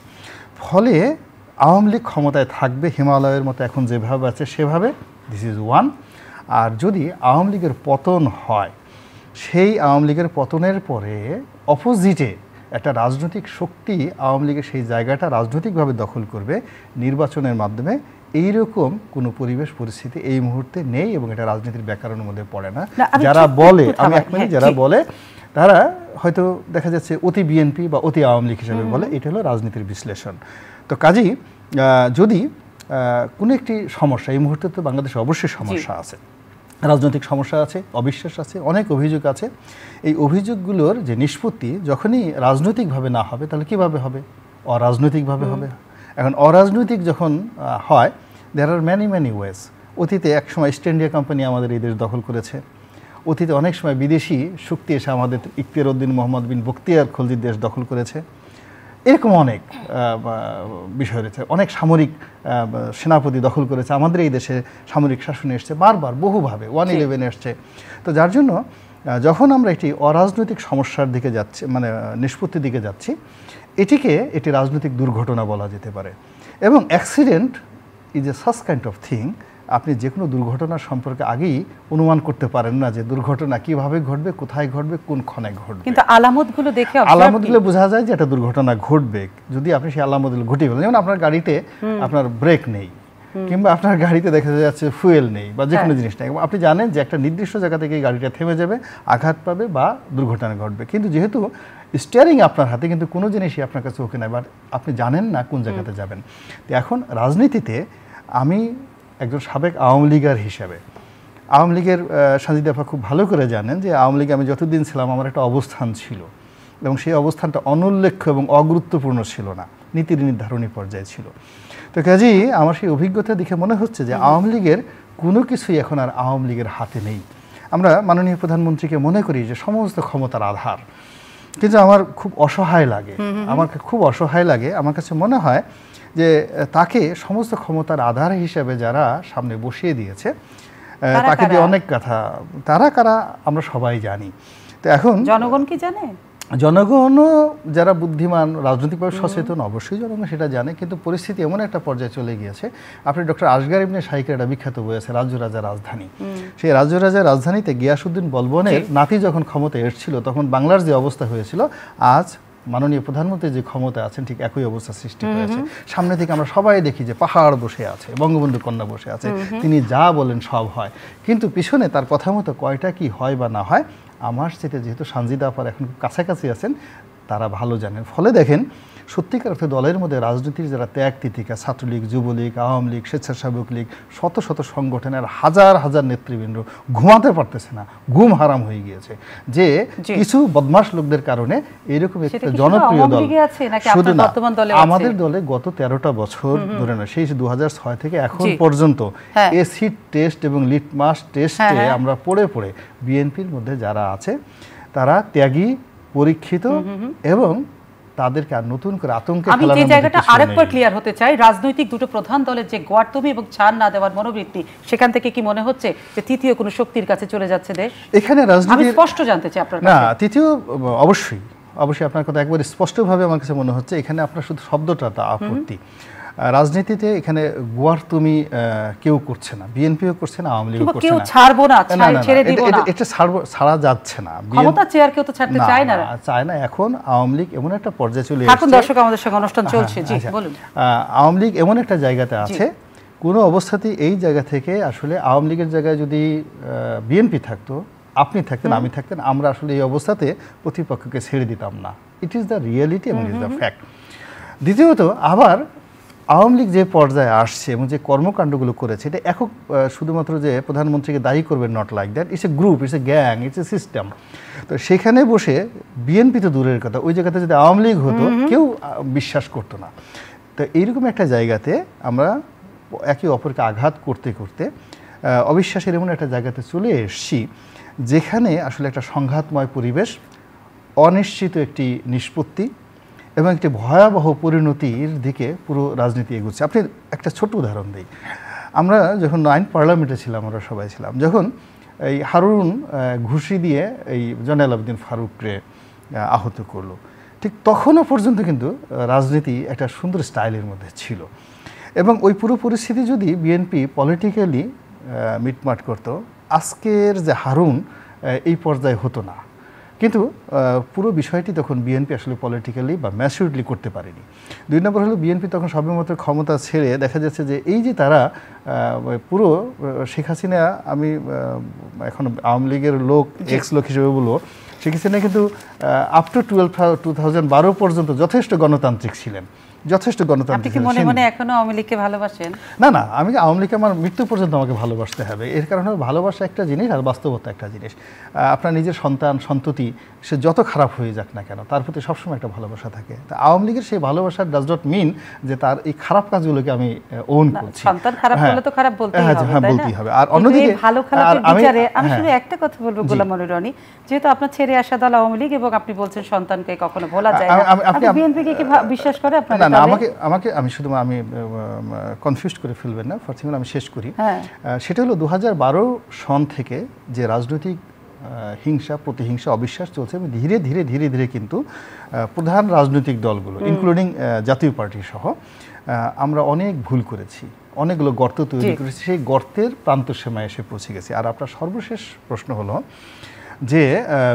ফলে আওয়ামী লীগ ক্ষমতায় থাকবে হিমালয়ের মতো এখন যেভাবে আছে সেভাবে দিস ইজ ওয়ান আর যদি আওয়ামী লীগের পতন হয় সেই আওয়ামী লীগের পতনের পরে অপোজিটে একটা রাজনৈতিক শক্তি আওয়ামী লীগের সেই জায়গাটা রাজনৈতিকভাবে দখল করবে নির্বাচনের মাধ্যমে এইরকম কোনো পরিবেশ পরিস্থিতি এই মুহূর্তে নেই এবং এটা রাজনীতির ব্যাকরণের মধ্যে পড়ে না। যারা বলে আমি এক মিনিট হ্যাঁ, যারা বলে তারা হয়তো দেখা যাচ্ছে অতি বিএনপি বা অতি আওয়ামী লীগ হিসেবে বলে এটা হলো রাজনীতির বিশ্লেষণ। তো কাজেই যদি কোনো একটি সমস্যা এই মুহূর্তে তো বাংলাদেশে অবশ্যই সমস্যা আছে। রাজনৈতিক সমস্যা আছে অবিশ্বাস আছে অনেক অভিযোগ আছে। এই অভিযোগগুলোর যে নিষ্পত্তি যখনই রাজনৈতিকভাবে না হবে তাহলে কীভাবে হবে? অরাজনৈতিকভাবে হবে। এখন অরাজনৈতিক যখন হয় there are many many ways অতীতে একসময় ইস্ট ইন্ডিয়া কোম্পানি আমাদের এই দেশ দখল করেছে। অতীতে অনেক সময় বিদেশি শক্তি এসে আমাদের ইখতিয়ার উদ্দিন মোহাম্মদ বিন বখতিয়ার খলজির দেশ দখল করেছে। এরকম অনেক বিষয় রয়েছে। অনেক সামরিক সেনাপতি দখল করেছে। আমাদের এই দেশে সামরিক শাসনে এসছে বারবার বহুভাবে। ওয়ান ইলেভেন এসছে। তো যার জন্য যখন আমরা একটি অরাজনৈতিক সমস্যার দিকে যাচ্ছি মানে নিষ্পত্তির দিকে যাচ্ছি এটিকে এটি রাজনৈতিক দুর্ঘটনা বলা যেতে পারে। এবং accident is a such kind of thing আপনি যে কোনো দুর্ঘটনা সম্পর্কে আগেই অনুমান করতে পারেন না যে দুর্ঘটনা কীভাবে ঘটবে কোথায় ঘটবে কোন ক্ষণে ঘটবে। কিন্তু আলামতগুলো দেখে আলামতগুলো বোঝা যায় যে একটা দুর্ঘটনা ঘটবে। যদি আপনি সেই আলামতগুলো ঘটিয়ে ফেলেন যেমন আপনার গাড়িতে আপনার ব্রেক নেই কিংবা আপনার গাড়িতে দেখা যাচ্ছে ফুয়েল নেই বা যে কোনো হ্যাঁ। জিনিস নেই। আপনি জানেন যে একটা নির্দিষ্ট জায়গা থেকে গাড়িটা থেমে যাবে আঘাত পাবে বা দুর্ঘটনা ঘটবে। কিন্তু যেহেতু স্টিয়ারিং আপনার হাতে কিন্তু কোনো জিনিসই আপনার কাছে ওকে নাই বাট আপনি জানেন না কোন জায়গাতে যাবেন। তো এখন রাজনীতিতে আমি একজন সাবেক আওয়ামী লীগার হিসাবে আওয়ামী লীগের আহ, সাজিদ আফা খুব ভালো করে জানেন যে আওয়ামী লীগে আমি যতদিন ছিলাম আমার একটা অবস্থান ছিল এবং সেই অবস্থানটা অনুল্লেখ্য এবং অগুরুত্বপূর্ণ ছিল না নীতির নির্ধারণী পর্যায়ে ছিল। তো কাজেই আমার সেই অভিজ্ঞতা দেখে মনে হচ্ছে যে আওয়ামী লীগের কোনো কিছুই এখন আর আওয়ামী লীগের হাতে নেই। আমরা মাননীয় প্রধানমন্ত্রীকে মনে করি যে সমস্ত ক্ষমতার আধার কিন্তু আমার খুব অসহায় লাগে। আমার খুব অসহায় লাগে। আমার কাছে মনে হয় যে তাকে সমস্ত ক্ষমতার আধার হিসেবে যারা সামনে বসিয়ে দিয়েছে তাকে দিয়ে অনেক কথা। তারা কারা? আমরা সবাই জানি। তো এখন জনগণ কি জানে? জনগণও যারা বুদ্ধিমান রাজনৈতিকভাবে সচেতন অবশ্যই জনগণ সেটা জানে কিন্তু পরিস্থিতি এমন একটা পর্যায়ে চলে গিয়েছে। আপনি ডক্টর আসগার ইবনে শাইকের একটা বিখ্যাত বই আছে রাজ্য রাজা রাজধানী। সেই রাজ্য রাজা রাজধানীতে গিয়াসুদ্দিন বলবনের নাতি যখন ক্ষমতায় এসেছিল তখন বাংলার যে অবস্থা হয়েছিল আজ মাননীয় প্রধানমন্ত্রী যে ক্ষমতা আছেন ঠিক একই অবস্থা সৃষ্টি হয়েছে। সামনে থেকে আমরা সবাই দেখি যে পাহাড় বসে আছে বঙ্গবন্ধু কন্যা বসে আছে। তিনি যা বলেন সব হয়। কিন্তু পিছনে তার কথা মতো কয়টা কি হয় বা না হয় আমার সেটা যেহেতু সানজিদা আপার এখন খুব কাছাকাছি আছেন তারা ভালো জানেন। ফলে দেখেন সত্যিকার অর্থে দলের মধ্যে রাজনীতির যারা ত্যাগ তিতিকা ছাত্রলীগ যুবলীগ আওয়ামী লীগ স্বেচ্ছাসেবক লীগ শত শত সংগঠনের হাজার হাজার নেতৃবৃন্দ ঘুমাতে পারতেছে না ঘুম হারাম হয়ে গিয়েছে যে কিছু বদমাস লোকদের কারণে এরকম একটা জনপ্রিয় দল শুধু না? আমাদের দলে গত তেরোটা বছর ধরে না সেই দু হাজার ছয় থেকে এখন পর্যন্ত হ্যাঁ। এসিড টেস্ট এবং লিটমাস টেস্টে হ্যাঁ, হ্যাঁ। আমরা পড়ে পড়ে বিএনপির মধ্যে যারা আছে তারা ত্যাগী পরীক্ষিত এবং তাদেরকে আর নতুন করে আতঙ্কে আমি যে জায়গাটা আরেকবার ক্লিয়ার হতে চাই রাজনৈতিক দুটো প্রধান দলের যে গোয়ারতমি এবং ছাড় না দেওয়ার মনোবৃত্তি সেখান থেকে কি মনে হচ্ছে যে তৃতীয় কোনো শক্তির কাছে চলে যাচ্ছে দেশ? এখানে আমি স্পষ্ট জানতে চাই আপনার না তৃতীয় অবশ্যই অবশ্যই আপনার কথা একবার স্পষ্টভাবে আমার কাছে মনে হচ্ছে এখানে আপনার শুধু শব্দটা তা আপত্তি। রাজনীতিতে এখানে গোয়ার তুমি কেউ করছে না। বিএনপিও করছে না আওয়ামী লীগও করছে না। ছাড়বো না ছাড়- দিব না। এটা ছাড়বো- ছাড়া যাচ্ছে না। ক্ষমতা চেয়ার কেউ তো ছাড়তে চায় না। চায় না। এখন আওয়ামী লীগ এমন একটা পর্যায়ে চলে এসেছে। দর্শক আমাদের সঙ্গে অনুষ্ঠান চলছে। জি আচ্ছা। বলুন। আওয়ামী লীগ এমন একটা জায়গাতে আছে কোনো অবস্থাতেই এই জায়গা থেকে আসলে আওয়ামী লীগের জায়গায় যদি বিএনপি থাকতো আপনি থাকতেন আমি থাকতেন আমরা আসলে এই অবস্থাতে প্রতিপক্ষকে ছেড়ে দিতাম না। ইট ইজ দ্য রিয়েলিটি এবং ইজ দ্য ফ্যাক্ট দ্বিতীয়ত আবার আওয়ামী লীগ যে পর্যায়ে আসছে এবং যে কর্মকাণ্ডগুলো করেছে এটা একক শুধুমাত্র যে প্রধানমন্ত্রীকে দায়ী করবেন not like that it's a group it's a gang it's a system তো সেখানে বসে বিএনপি তো দূরের কথা ওই জায়গাতে যদি আওয়ামী লীগ হতো কেউ বিশ্বাস করতো না। তো এইরকম একটা জায়গাতে আমরা একে অপরকে আঘাত করতে করতে অবিশ্বাসের এমন একটা জায়গাতে চলে এসেছি যেখানে আসলে একটা সংঘাতময় পরিবেশ অনিশ্চিত একটি নিষ্পত্তি এবং একটি ভয়াবহ পরিণতির দিকে পুরো রাজনীতি এগুচ্ছে। আপনি একটা ছোট উদাহরণ দিই। আমরা যখন নাইন পার্লামেন্টে ছিলাম, আমরা সবাই ছিলাম, যখন এই হারুন ঘুষি দিয়ে এই জয়নাল আবদিন ফারুককে আহত করল, ঠিক তখনও পর্যন্ত কিন্তু রাজনীতি একটা সুন্দর স্টাইলের মধ্যে ছিল। এবং ওই পুরো পরিস্থিতি যদি বিএনপি পলিটিক্যালি মিটমাট করত, আজকের যে হারুন এই পর্যায়ে হতো না। কিন্তু পুরো বিষয়টি তখন বিএনপি আসলে পলিটিক্যালি বা ম্যাচিউরলি করতে পারেনি। দুই নম্বর হলো বিএনপি তখন সবেমাত্র ক্ষমতা ছেড়ে দেখা যাচ্ছে যে এই যে তারা পুরো শেখ হাসিনা আমি এখন আওয়ামী লীগের লোক এক্স লোক হিসেবে বলব শেখ হাসিনা কিন্তু up to twelve two thousand বারো পর্যন্ত যথেষ্ট গণতান্ত্রিক ছিলেন। যথেষ্ট আপনি গণতান্ত্রিক কি মনে মনে এখনও আওয়ামী লীগকে ভালোবাসেন? না না আমি আওয়ামী লীগকে আমার মৃত্যু পর্যন্ত আমাকে ভালোবাসতে হবে। এর কারণে ভালোবাসা একটা জিনিস আর বাস্তবতা একটা জিনিস। আপনার নিজের সন্তান সন্ততি সে যত খারাপ হয়ে যাক না কেন তার প্রতি সবসময় একটা ভালোবাসা থাকে। তা আওয়ামী লীগের সেই ভালোবাসা ডাজ নট মিন যে তার এই খারাপ কাজগুলোকে আমি ওন করছি। সন্তান খারাপ হ্যাঁ। করলে তো খারাপ বলতেই হ্যাঁ, হবে হ্যাঁ? বলতেই হবে। আর অন্যদিকে ভালো খারাপের বিচারে আমি হ্যাঁ। শুধু একটা কথা বলব গোলাম রনি। যেহেতু আপনার ছেড়ে আসা দল আওয়ামী লীগ এবং আপনি বলছেন সন্তানকে কখনো ভোলা যায় না। আপনি- আপনি বিএনপি কে কি বিশ্বাস করে আপনার? না আমাকে আমাকে আমি শুধু আমি কনফিউজ করে ফেলবেন না ফার্স্ট আমি শেষ করি। হ্যাঁ। সেটা হলো দু হাজার বারো সন থেকে যে রাজনৈতিক হিংসা প্রতিহিংসা অবিশ্বাস চলছে এবং ধীরে ধীরে ধীরে ধীরে কিন্তু প্রধান রাজনৈতিক দলগুলো ইনক্লুডিং জাতীয় পার্টি সহ আমরা অনেক ভুল করেছি। অনেকগুলো গর্ত তৈরি করেছি সেই গর্তের প্রান্ত সীমায় এসে পৌঁছে গেছি। আর আপনার সর্বশেষ প্রশ্ন হলো যে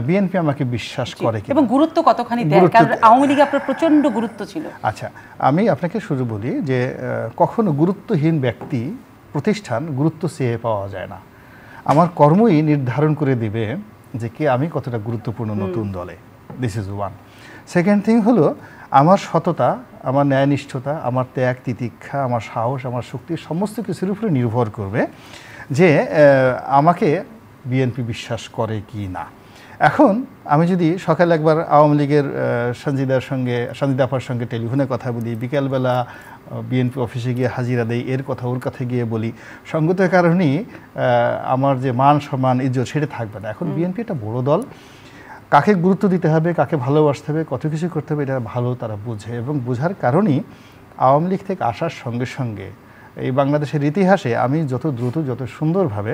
বিএনপি আমাকে বিশ্বাস করে কি এবং গুরুত্ব কতখানি দেয়? কারণ আওয়ামী লীগে আপনার প্রচণ্ড গুরুত্ব ছিল। আচ্ছা আমি আপনাকে শুরু বলি যে কখনো গুরুত্বহীন ব্যক্তি প্রতিষ্ঠান গুরুত্ব চেয়ে পাওয়া যায় না। আমার কর্মই নির্ধারণ করে দিবে যে কে আমি কতটা গুরুত্বপূর্ণ নতুন দলে। This is one second thing হলো আমার সততা আমার ন্যায়নিষ্ঠতা আমার ত্যাগ তিতিক্ষা আমার সাহস আমার শক্তি সমস্ত কিছুর উপরে নির্ভর করবে যে আমাকে বিএনপি বিশ্বাস করে কি না? এখন আমি যদি সকালে একবার আওয়ামী লীগের সঞ্জিদার সঙ্গে সঞ্জিদা আপার সঙ্গে টেলিফোনে কথা বলি বিকেলবেলা বিএনপি অফিসে গিয়ে হাজিরা দেই এর কথা ওর কথা গিয়ে বলি সঙ্গত কারণেই আমার যে মান সম্মান ইজ্জত সেটা থাকবে না। এখন বিএনপি একটা বড় দল। কাকে গুরুত্ব দিতে হবে কাকে ভালোবাসতে হবে কত কিছু করতে হবে এটা ভালো তারা বুঝে। এবং বোঝার কারণেই আওয়ামী লীগ থেকে আসার সঙ্গে সঙ্গে এই বাংলাদেশের ইতিহাসে আমি যত দ্রুত যত সুন্দরভাবে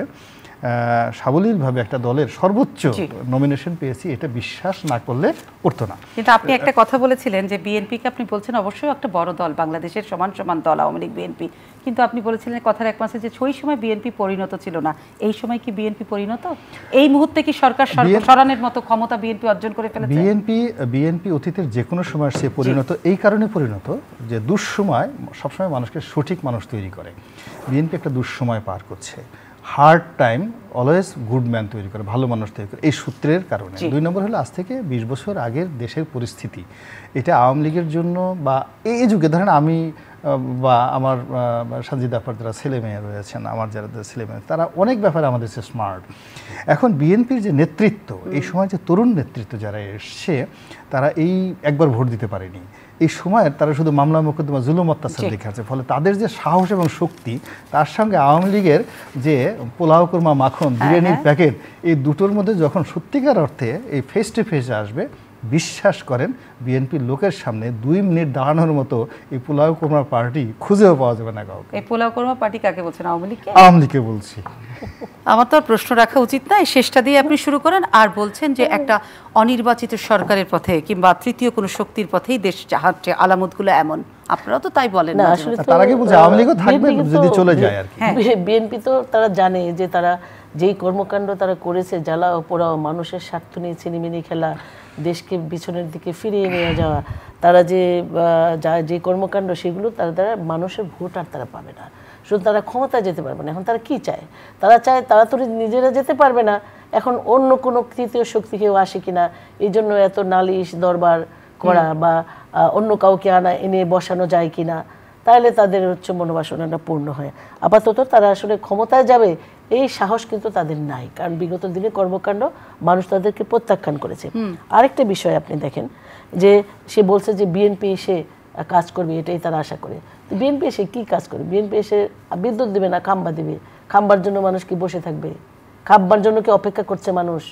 সাবলীলভাবে একটা দলের সর্বোচ্চ নমিনেশন পেয়েছি এটা বিশ্বাস না করলে উঠতো না। কিন্তু আপনি একটা কথা বলেছিলেন যে বিএনপিকে আপনি বলছেন অবশ্যই একটা বড় দল বাংলাদেশের সমান সমান দল আওয়ামী লীগ বিএনপি। কিন্তু আপনি বলেছিলেন কথার এক মাসে যে ওই সময় বিএনপি পরিণত ছিল না। এই সময় কি বিএনপি পরিণত? এই মুহূর্তে কি সরকার সর- সরানোর মতো ক্ষমতা বিএনপি অর্জন করে ফেলেছে? বিএনপি বিএনপি অতীতের যে কোনো সময় সে পরিণত এই কারণে পরিণত যে দুঃসময় সবসময় মানুষকে সঠিক মানুষ তৈরি করে। বিএনপি একটা দুঃসময় পার করছে। Hard time always good man তৈরি করে ভালো মানুষ তৈরি করে এই সূত্রের কারণে। দুই নম্বর হলো আজ থেকে বিশ বছর আগের দেশের পরিস্থিতি। এটা আওয়ামী লীগের জন্য বা এই যুগে ধরেন আমি বা আমার সাজিদ আপার যারা ছেলে মেয়ে রয়েছেন আমার যারা ছেলে মেয়ে তারা অনেক ব্যাপারে আমাদের চেয়ে স্মার্ট এখন বিএনপির যে নেতৃত্ব এই সময় যে তরুণ নেতৃত্ব যারা এসছে তারা এই একবার ভোট দিতে পারেনি। এই সময় তারা শুধু মামলা মোকদ্দমা জুলুম অত্যাচার। দেখে আছে ফলে তাদের যে সাহস এবং শক্তি তার সঙ্গে আওয়ামী লীগের যে পোলাও কুরমা মাখন বিরিয়ানির হ্যাঁ। প্যাকেট এই দুটোর মধ্যে যখন সত্যিকার অর্থে এই ফেস টু ফেস আসবে বিশ্বাস করেন বিএনপির লোকের সামনে দুই মিনিট দাঁড়ানোর মতো এই পোলাও কুরমা পার্টি খুঁজেও পাওয়া যাবে না কাউকে। এই পোলাও কর্মা পার্টি কাকে বলছেন আওয়ামী লীগকে? আওয়ামী লীগকে বলছি। আমার তো প্রশ্ন রাখা উচিত না এই শেষটা দিয়ে আপনি শুরু করেন আর বলছেন যে একটা অনির্বাচিত সরকারের পথে কিংবা তৃতীয় কোনো শক্তির পথেই দেশ যাহাচ্ছে আলামতগুলো এমন। আপনারাও তো তাই বলেন না আসলে তার আগে বলছে আওয়ামী লীগও থাকবে যদি চলে যায় আর কি। হ্যাঁ। বিএনপি তো তারা জানে যে তারা যেই কর্মকাণ্ড তারা করেছে জ্বালাও পোড়াও মানুষের স্বার্থ নিয়ে ছিনিমিনি খেলা দেশকে পিছনের দিকে ফিরিয়ে নিয়ে যাওয়া তারা যে যা যে কর্মকাণ্ড সেগুলো তারা দ্বারা মানুষের ভোট আর তারা পাবে না। শুধু তারা ক্ষমতায় যেতে পারবে না। এখন তারা কি চায়? তারা চায় তারা তো নিজেরা যেতে পারবে না। এখন অন্য কোনো তৃতীয় শক্তি কেউ আসে কিনা এই জন্য এত নালিশ দরবার করা বা অন্য কাউকে আনা এনে বসানো যায় কিনা তাহলে তাদের হচ্ছে মনোবাসনাটা পূর্ণ হয়। আপাতত তারা আসলে ক্ষমতায় যাবে এই সাহস কিন্তু তাদের নাই। কারণ বিগত দিনে কর্মকাণ্ড মানুষ তাদেরকে প্রত্যাখ্যান করেছে। আরেকটা বিষয় আপনি দেখেন যে সে বলছে যে বিএনপি এসে কাজ করবে এটাই তারা আশা করে। তো বিএনপি এসে কি কাজ করবে? বিএনপি এসে বিদ্যুৎ দেবে না খাম্বা দেবে। খাম্বার জন্য মানুষ কি বসে থাকবে? খাম্বার জন্য কি অপেক্ষা করছে মানুষ?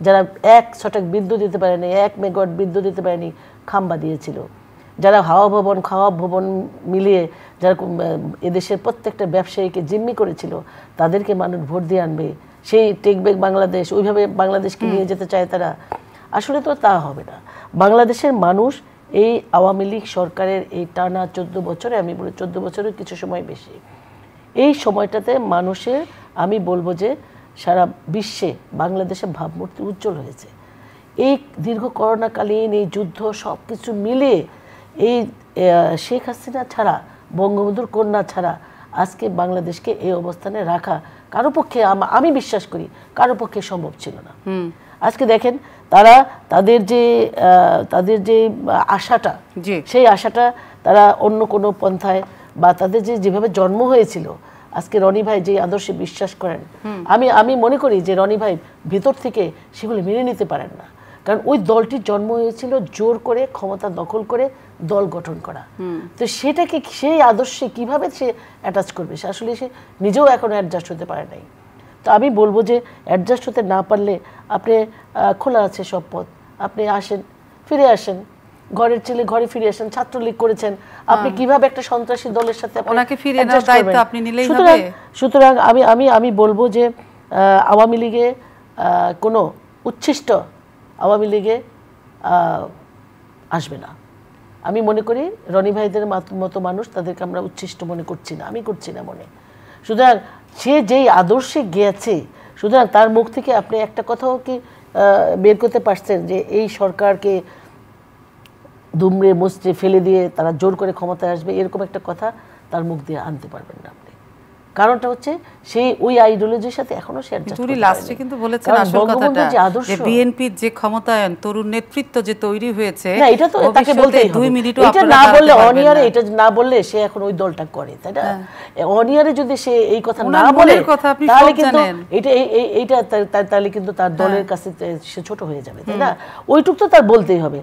যারা এক ছটাক বিদ্যুৎ দিতে পারেনি এক মেগাওয়াট বিদ্যুৎ দিতে পারেনি খাম্বা দিয়েছিল। যারা হাওয়া ভবন খাওয়া ভবন মিলিয়ে যারা এদেশের প্রত্যেকটা ব্যবসায়ীকে জিম্মি করেছিল তাদেরকে মানুষ ভোট দিয়ে আনবে। সেই টেকবেক বাংলাদেশ ওইভাবে বাংলাদেশকে নিয়ে যেতে চায় তারা। আসলে তো তা হবে না। বাংলাদেশের মানুষ এই আওয়ামী লীগ সরকারের এই টানা চোদ্দ বছরে আমি বলি চোদ্দ বছরের কিছু সময় বেশি এই সময়টাতে মানুষের আমি বলব যে সারা বিশ্বে বাংলাদেশের ভাবমূর্তি উজ্জ্বল হয়েছে। এই দীর্ঘ করোনাকালীন এই যুদ্ধ সব কিছু মিলিয়ে এই শেখ হাসিনা ছাড়া বঙ্গবন্ধুর কন্যা ছাড়া আজকে বাংলাদেশকে এই অবস্থানে রাখা কারও পক্ষে আমি বিশ্বাস করি কারও পক্ষে সম্ভব ছিল না। আজকে দেখেন তারা তাদের যে তাদের যে আশাটা সেই আশাটা তারা অন্য কোনো পন্থায় বা তাদের যে যেভাবে জন্ম হয়েছিল আজকে রনি ভাই যে আদর্শে বিশ্বাস করেন আমি আমি মনে করি যে রনি ভাই ভিতর থেকে সেগুলো মেনে নিতে পারেন না। কারণ ওই দলটির জন্ম হয়েছিল জোর করে ক্ষমতা দখল করে দল গঠন করা। তো সেটাকে সেই আদর্শে কীভাবে সে অ্যাটাচ করবে? সে আসলে সে নিজেও এখন অ্যাডজাস্ট হতে পারে নাই। তো আমি বলব যে অ্যাডজাস্ট হতে না পারলে আপনি খোলা আছে সব পথ। আপনি আসেন ফিরে আসেন। ঘরের ছেলে ঘরে ফিরে আসেন ছাত্রলীগ করেছেন। আপনি কীভাবে একটা সন্ত্রাসী দলের সাথে ওনাকে ফিরিয়ে দায়িত্ব আপনি নিলেই সুতরাং সুতরাং আমি আমি আমি বলব যে আওয়ামী লীগে কোনো উচ্ছিষ্ট আওয়ামী লীগে আসবে না। আমি মনে করি রনি ভাইদের মতো মানুষ তাদেরকে আমরা উচ্ছিষ্ট মনে করছি না, আমি করছি না মনে। সুতরাং সে যেই আদর্শে গিয়েছে, সুতরাং তার মুখ থেকে আপনি একটা কথাও কি বের করতে পারছেন যে এই সরকারকে দুমড়ে মুচড়ে ফেলে দিয়ে তারা জোর করে ক্ষমতায় আসবে, এরকম একটা কথা তার মুখ দিয়ে আনতে পারবেন না। কারণটা হচ্ছে সে ওই আইডিওলজির সাথে এখনও সে করতে লাস্টে কিন্তু বলেছেন আসল কথাটা যে আদর্শ বিএনপির যে ক্ষমতায়ন তরুণ নেতৃত্ব যে তৈরি হয়েছে না এটা তো তাকে বলতেই দুই মিনিটও এটা না বললে অনিয়ারে এটা না বললে সে এখন ওই দলটা করে তাই না? অনিয়ারে যদি সে এই কথা না বলে তাহলে কিন্তু এটা এই- এই- এইটা তাহলে কিন্তু তার হ্যাঁ। দলের কাছে সে ছোট হয়ে যাবে তাই না? ওইটুক তো তার বলতেই হবে।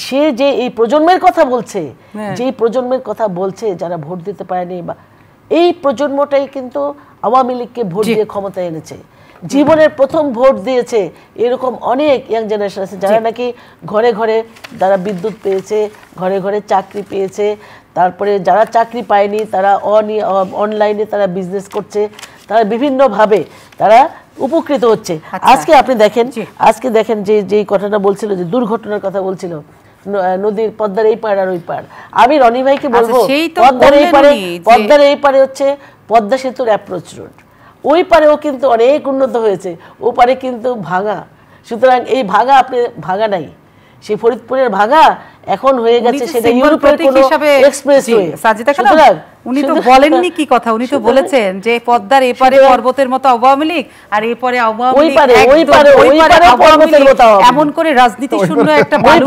সে যে এই প্রজন্মের কথা বলছে হ্যাঁ। যে প্রজন্মের কথা বলছে যারা ভোট দিতে পারেনি বা এই প্রজন্মটাই কিন্তু আওয়ামী লীগকে ভোট দিয়ে ক্ষমতায় এনেছে। জীবনের প্রথম ভোট দিয়েছে এরকম অনেক ইয়াং জেনারেশন আছে যারা নাকি ঘরে ঘরে যারা বিদ্যুৎ পেয়েছে ঘরে ঘরে চাকরি পেয়েছে তারপরে যারা চাকরি পায়নি তারা অনি অনলাইনে তারা বিজনেস করছে তারা বিভিন্নভাবে তারা উপকৃত হচ্ছে। আচ্ছা। আজকে আপনি দেখেন আজকে দেখেন যে যেই কথাটা বলছিল যে দুর্ঘটনার কথা বলছিল নদীর পদ্মার এই পাড় আর ওই পাড়। আমি রনি ভাইকে বলব সেই পদ্মার এই পারে পদ্মার এই পারে হচ্ছে পদ্মা সেতুর অ্যাপ্রোচ রোড ওই পারেও কিন্তু অনেক উন্নত হয়েছে ও পারে কিন্তু ভাঙা। সুতরাং এই ভাঙা আপনি ভাঙা নাই। সেই ফরিদপুরের ভাঙা এখন হয়ে গেছে সেটা ইউরোপের কোনো এক্সপ্রেসওয়ে সাজিদা খানম, উনি তো বলেননি কি কথা উনি তো বলেছেন যে পদ্মার এপারে পর্বতের মতো আওয়ামী লীগ আর এপারে আওয়ামী ওই পারে, ওই পারে, ওই পারে পর্বতের মতো এমন করে রাজনীতি শূন্য একটা পারে-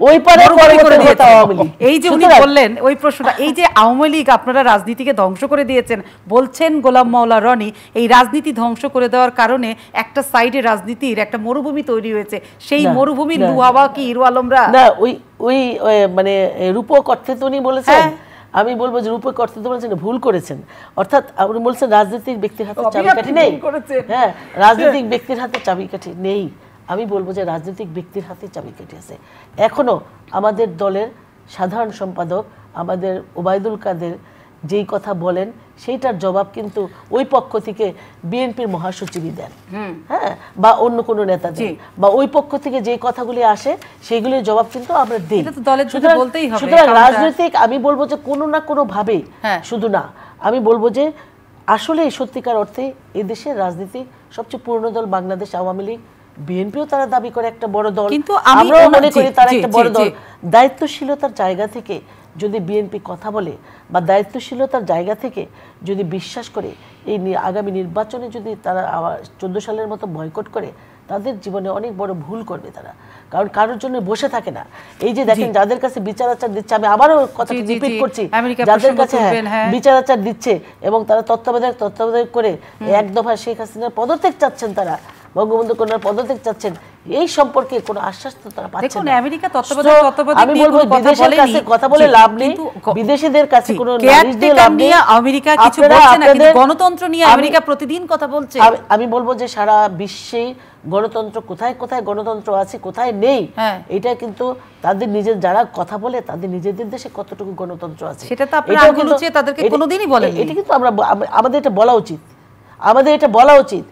ওই পারে পর্বতের মতো আওয়ামী লীগ। এই যে উনি বললেন ওই প্রশ্নটা এই যে আওয়ামী লীগ আপনারা রাজনীতিকে ধ্বংস করে দিয়েছেন বলছেন গোলাম মাওলা রনি এই রাজনীতি ধ্বংস করে দেওয়ার কারণে একটা সাইডে রাজনীতির একটা মরুভূমি তৈরি হয়েছে। সেই মরুভূমির না, লুহাওয়া কি হিরো আলমরা? না ওই ওই মানে রূপক অর্থে তো উনি বলেছেন? হ্যাঁ। আমি বলব যে রূপক অর্থে তো বলেছেন ভুল করেছেন। অর্থাৎ আপনি বলছেন রাজনৈতিক ব্যক্তির হাতে চাবি চাবিকাঠি নেই। হ্যাঁ রাজনৈতিক ব্যক্তির হাতে চাবিকাঠি নেই। আমি বলব যে রাজনৈতিক ব্যক্তির হাতে চাবিকাঠি আছে। এখনও আমাদের দলের সাধারণ সম্পাদক আমাদের ওবায়দুল কাদের যেই কথা বলেন সেইটার জবাব কিন্তু ওই পক্ষ থেকে বিএনপির মহাসচিবই দেন। হ্যাঁ? বা অন্য কোনো নেতা দেন। বা ওই পক্ষ থেকে যে কথাগুলি আসে সেগুলির জবাব কিন্তু আমরা দিই। সুতরাং- রাজনৈতিক আমি বলব যে কোনো না কোনো ভাবে হ্যাঁ। শুধু না। আমি বলব যে আসলে সত্যিকার অর্থে এই দেশের রাজনীতি সবচেয়ে পুরনো দল বাংলাদেশ আওয়ামী লীগ বিএনপিও তারা দাবি করে একটা বড় দল। কিন্তু আমি আমরাও মনে করি তারা একটা বড় দল। দায়িত্বশীলতার জায়গা থেকে যদি বিএনপি কথা বলে বা দায়িত্বশীলতার জায়গা থেকে যদি বিশ্বাস করে এই আগামী নির্বাচনে যদি তারা চোদ্দ সালের মতো বয়কট করে তাদের জীবনে অনেক বড় ভুল করবে তারা। কারণ কারোর জন্য বসে থাকে না। এই যে দেখেন যাদের কাছে বিচার আচার দিচ্ছে আমি আবারও কথা রিপিট করছি। যাদের কাছে হ্যাঁ, হ্যাঁ। বিচার আচার দিচ্ছে এবং তারা তত্ত্বাবধায়ক তত্ত্বাবধায়ক করে এক দফা শেখ হাসিনার পদত্যাগ চাচ্ছেন তারা বঙ্গবন্ধু কন্যার পদত্যাগ চাচ্ছেন এই সম্পর্কে কোনো আশ্বাস তো তারা পাচ্ছেন দেখুন। আমেরিকা তত্ত্বাবধায়ক তত্ত্বাবধায়ক আমি বলব বিদেশের কাছে কথা বলে লাভ নেই বিদেশিদের কাছে কোনো নালিশ দিয়ে লাভ নেই আমেরিকা কিছু বলছে না কিন্তু গণতন্ত্র নিয়ে আমেরিকা প্রতিদিন কথা বলছে আমি- বলব যে সারা বিশ্বে গণতন্ত্র কোথায় কোথায় গণতন্ত্র আছে কোথায় নেই হ্যাঁ। এটা কিন্তু তাদের নিজের যারা কথা বলে তাদের নিজেদের দেশে কতটুকু গণতন্ত্র আছে সেটা তো আপনারা তাদেরকে কোনোদিনই বলেননি। এটা কিন্তু আমরা আমাদের এটা বলা উচিত আমাদের এটা বলা উচিত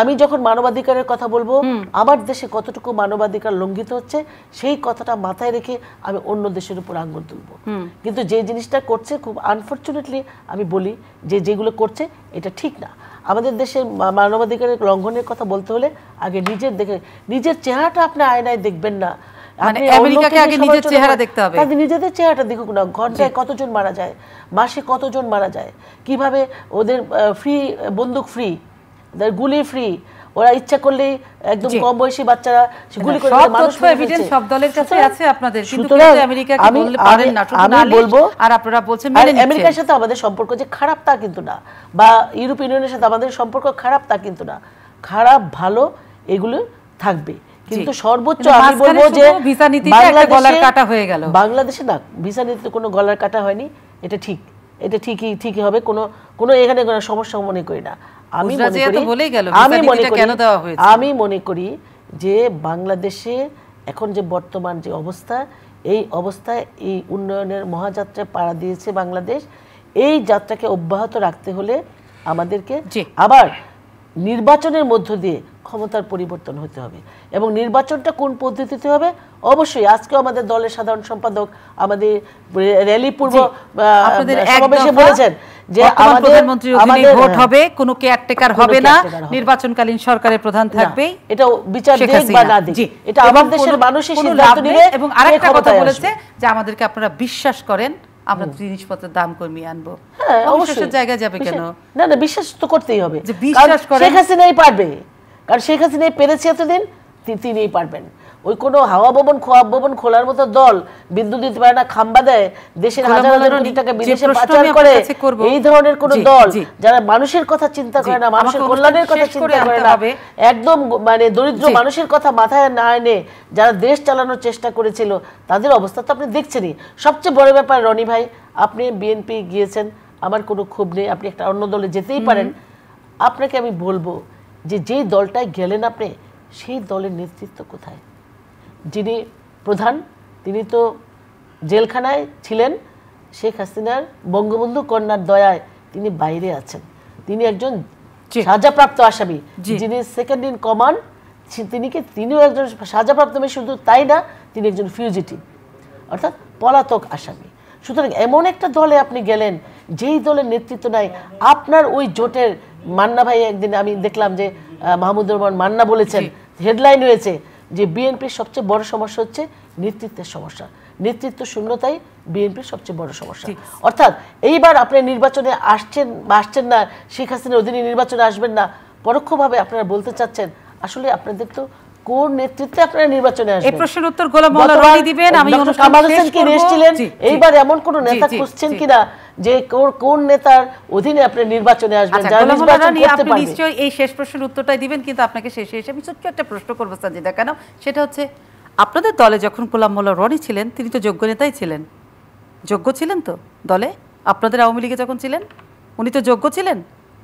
আমি যখন মানবাধিকারের কথা বলব আমার দেশে কতটুকু মানবাধিকার লঙ্ঘিত হচ্ছে সেই কথাটা মাথায় রেখে আমি অন্য দেশের উপর আঙ্গুল তুলবো। কিন্তু যে জিনিসটা করছে খুব আনফর্চুনেটলি আমি বলি যে যেগুলো করছে এটা ঠিক না। আমাদের দেশের মানবাধিকারের লঙ্ঘনের কথা বলতে হলে আগে নিজের দেখে নিজের চেহারাটা আপনি আয়নায় দেখবেন না। মানে আমেরিকাকে আগে নিজের চেহারা করেন। দেখতে হবে। তাদের নিজেদের চেহারাটা দেখুক না ঘন্টায় কতজন মারা যায় মাসে কতজন মারা যায় কীভাবে ওদের ফ্রি বন্দুক ফ্রি গুলি ফ্রি ওরা ইচ্ছা করলেই একদম কম বয়সী বাচ্চারা গুলি করে মানুষ এভিডেন্স সব দলের কাছে আছে আপনাদের কিন্তু বললে পারেন না আমি বলব আর আপনারা বলছেন মেনে আমেরিকার সাথে আমাদের সম্পর্ক যে খারাপ তা কিন্তু না বা ইউরোপ ইউনিয়নের সাথে আমাদের সম্পর্ক খারাপ তা কিন্তু না। খারাপ ভালো এগুলো থাকবে। কিন্তু সর্বোচ্চ আমি বলব যে ভিসা একটা গলার কাটা হয়ে গেল। বাংলাদেশে না ভিসা নীতিতে কোনো গলার কাটা হয়নি। এটা ঠিক। এটা ঠিকই ঠিকই হবে। কোনো কোনো এখানে কোনো সমস্যা মনে করি না। আমি মনে করি আমি মনে করি? আমি মনে যে বাংলাদেশে এখন যে বর্তমান যে অবস্থা এই অবস্থায় এই উন্নয়নের মহাযাত্রায় পাড়া দিয়েছে বাংলাদেশ। এই যাত্রাকে অব্যাহত রাখতে হলে আমাদেরকে আবার নির্বাচনের মধ্য দিয়ে ক্ষমতার পরিবর্তন হতে হবে। এবং নির্বাচনটা কোন পদ্ধতিতে হবে? অবশ্যই আজকে আমাদের দলের সাধারণ সম্পাদক আমাদের র্যালি পূর্ব সমাবেশে বলেছেন যে আমাদের প্রধানমন্ত্রীর অধীনে ভোট হ্যাঁ, হবে কোনো কেয়ারটেকার হবে না। নির্বাচনকালীন সরকারের প্রধান না, থাকবেই এটা বিচার দিক বা না দিক। এটা আমার দেশের মানুষই সিদ্ধান্ত নেবে এবং আরেকটা কথা বলেছে যে আমাদেরকে আপনারা বিশ্বাস করেন আমরা জিনিসপত্রের দাম কমিয়ে আনব। হ্যাঁ অবশ্যই। জায়গায় যাবে কেন? না না বিশ্বাস তো করতেই হবে। যে বিশ্বাস কারণ করেন- শেখ হাসিনাই পারবে। কারণ শেখ হাসিনাই পেরেছে এতদিন তিনিই পারবেন। ওই কোনো হাওয়া ভবন খোয়া ভবন খোলার মতো দল বিদ্যুৎ দিতে পারে না খাম্বা দেয়। দেশের হাজার হাজার কোটি টাকা বিদেশে পাচার করে এই ধরনের কোন দল যারা মানুষের কথা চিন্তা করে না মানুষের কল্যাণের কথা চিন্তা করে না একদম মানে দরিদ্র মানুষের কথা মাথায় না এনে যারা দেশ চালানোর চেষ্টা করেছিল তাদের অবস্থা তো আপনি দেখছেনই। সবচেয়ে বড় ব্যাপার রনি ভাই আপনি বিএনপি গিয়েছেন আমার কোনো ক্ষোভ নেই আপনি একটা অন্য দলে যেতেই পারেন। আপনাকে আমি বলব যে যেই দলটায় গেলেন আপনি সেই দলের নেতৃত্ব কোথায়? যিনি প্রধান তিনি তো জেলখানায় ছিলেন শেখ হাসিনার বঙ্গবন্ধু কন্যার দয়ায় তিনি বাইরে আছেন। তিনি একজন। সাজাপ্রাপ্ত আসামি যিনি সেকেন্ড ইন কমান্ড তিনি কি তিনিও একজন সাজাপ্রাপ্ত শুধু তাই না তিনি একজন ফিউজিটিভ অর্থাৎ পলাতক আসামি। সুতরাং এমন একটা দলে আপনি গেলেন যেই দলের নেতৃত্ব নাই আপনার ওই জোটের মান্না ভাই একদিন আমি দেখলাম যে মাহমুদুর রহমান মান্না বলেছেন হেডলাইন হয়েছে যে বিএনপির সবচেয়ে বড় সমস্যা হচ্ছে নেতৃত্বের সমস্যা। নেতৃত্ব শূন্যতাই বিএনপির সবচেয়ে বড় সমস্যা। অর্থাৎ এইবার আপনি নির্বাচনে আসছেন বা আসছেন না শেখ হাসিনার অধীনে নির্বাচনে আসবেন না পরোক্ষভাবে আপনারা বলতে চাচ্ছেন আসলে আপনাদের তো কোন নেতৃত্বে আপনারা নির্বাচনে এই প্রশ্নের উত্তর গোলাম মোল্লা রনি দিবেন আমি অনুষ্ঠান শেষ করব। এইবার এমন কোন নেতা খুঁজছেন। কিনা? যে কোন- নেতার অধীনে আপনি নির্বাচনে আসবেন আচ্ছা যারা নির্বাচন করতে পারবে। নিশ্চয়ই এই শেষ প্রশ্নের উত্তরটাই দিবেন কিন্তু আপনাকে শেষে এসে আমি ছোট্ট একটা প্রশ্ন করব সাজিদা কেন? সেটা হচ্ছে আপনাদের দলে যখন গোলাম মোল্লা রনি ছিলেন তিনি তো যোগ্য নেতাই ছিলেন। যোগ্য ছিলেন তো দলে? আপনাদের আওয়ামী লীগে যখন ছিলেন উনি তো যোগ্য ছিলেন?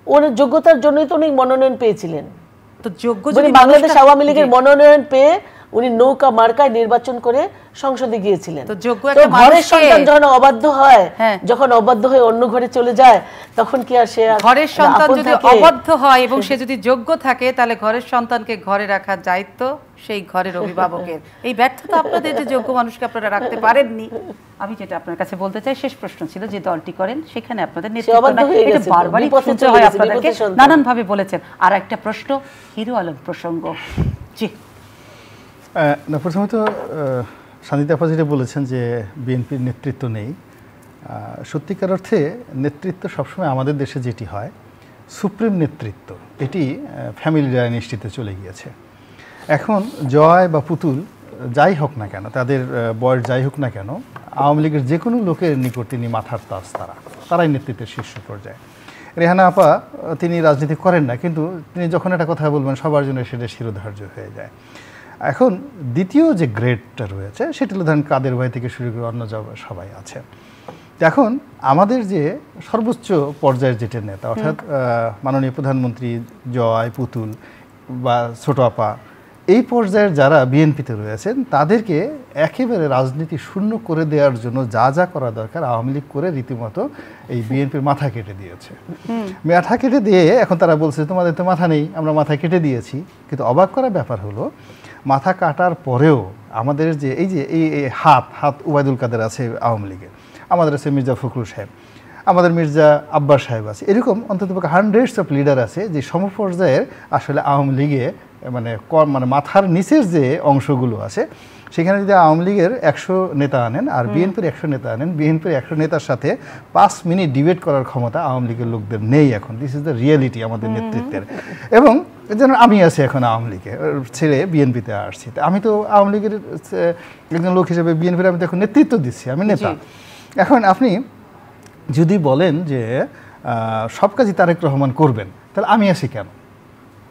ওনার যোগ্যতার জন্যই তো উনি মনোনয়ন পেয়েছিলেন। তো যোগ্য যদি বাংলাদেশ আওয়ামী লীগের মনোনয়ন পেয়ে উনি নৌকা মার্কায় নির্বাচন করে সংসদে গিয়েছিলেন। তো ঘরের সন্তান যখন অবাধ্য হয় হ্যাঁ। যখন অবাধ্য হয়ে অন্য ঘরে চলে যায় তখন কি আর সে ঘরের সন্তান যদি? অবদ্ধ হয় এবং সে যদি যোগ্য থাকে তাহলে ঘরের সন্তানকে ঘরে রাখার দায়িত্ব সেই ঘরের অভিভাবকের। এই ব্যর্থতা আপনাদের যে যোগ্য মানুষকে আপনারা রাখতে পারেননি আমি যেটা আপনার কাছে বলতে চাই শেষ প্রশ্ন ছিল যে দলটি করেন সেখানে আপনাদের নেতৃত্ব অবাধ্য বারবারই শুনতে হয় আপনাদেরকে। বিপথের নানান ভাবে বলেছেন। আর একটা প্রশ্ন হিরো আলম প্রসঙ্গ। জি। না, প্রথমত সান্দিতা আপা যেটা বলেছেন যে বিএনপির নেতৃত্ব নেই সত্যিকার অর্থে নেতৃত্ব সবসময় আমাদের দেশে যেটি হয়, সুপ্রিম নেতৃত্ব, এটি ফ্যামিলি ডাইনেস্টিতে চলে গিয়েছে। এখন জয় বা পুতুল যাই হোক না কেন, তাদের বয়স যাই হোক না কেন, আওয়ামী লীগের যে কোনো লোকের নিকট তিনি মাথার তাস তারা, তারাই নেতৃত্বের শীর্ষ পর্যায়ে। রেহানা আপা, তিনি রাজনীতি করেন না, কিন্তু তিনি যখন একটা কথা বলবেন, সবার জন্য সেটা শিরোধার্য হয়ে যায়। এখন দ্বিতীয় যে গ্রেডটা রয়েছে সেটা হলো ধরেন কাদের ভাই থেকে শুরু করে অন্য সবাই আছে। এখন আমাদের যে সর্বোচ্চ পর্যায়ের যেটা নেতা অর্থাৎ মাননীয় প্রধানমন্ত্রী জয় পুতুল বা ছোট আপা এই পর্যায়ের যারা বিএনপিতে রয়েছেন তাদেরকে একেবারে রাজনীতি শূন্য করে দেওয়ার জন্য যা যা করা দরকার আওয়ামী লীগ করে রীতিমতো এই বিএনপির মাথা কেটে দিয়েছে। মাথা কেটে দিয়ে এখন তারা বলছে তোমাদের তো মাথা নেই আমরা মাথা কেটে দিয়েছি। কিন্তু অবাক করা ব্যাপার হলো মাথা কাটার পরেও আমাদের যে এই যে এই হাত হাত উবায়দুল কাদের আছে আওয়ামী লীগের, আমাদের আছে মির্জা ফখরুল সাহেব, আমাদের মির্জা আব্বাস সাহেব আছে, এরকম অন্তত হান্ড্রেডস অফ লিডার আছে যে সমপর্যায়ের আসলে আওয়ামী লীগে মানে মানে মাথার নিচের যে অংশগুলো আছে সেখানে যদি আওয়ামী লীগের একশো নেতা আনেন আর বিএনপির একশো নেতা আনেন বিএনপির একশো নেতার সাথে পাঁচ মিনিট ডিবেট করার ক্ষমতা আওয়ামী লীগের লোকদের নেই এখন। দিস ইজ দ্য রিয়েলিটি আমাদের নেতৃত্বের। এবং যেন আমি আছি এখন আওয়ামী লীগে ছেড়ে বিএনপিতে আসছি। তা আমি তো আওয়ামী লীগের একজন লোক হিসেবে বিএনপির আমি তো এখন নেতৃত্ব দিচ্ছি আমি নেতা। এখন আপনি যদি বলেন যে সব কাজই তারেক রহমান করবেন তাহলে আমি আছি কেন?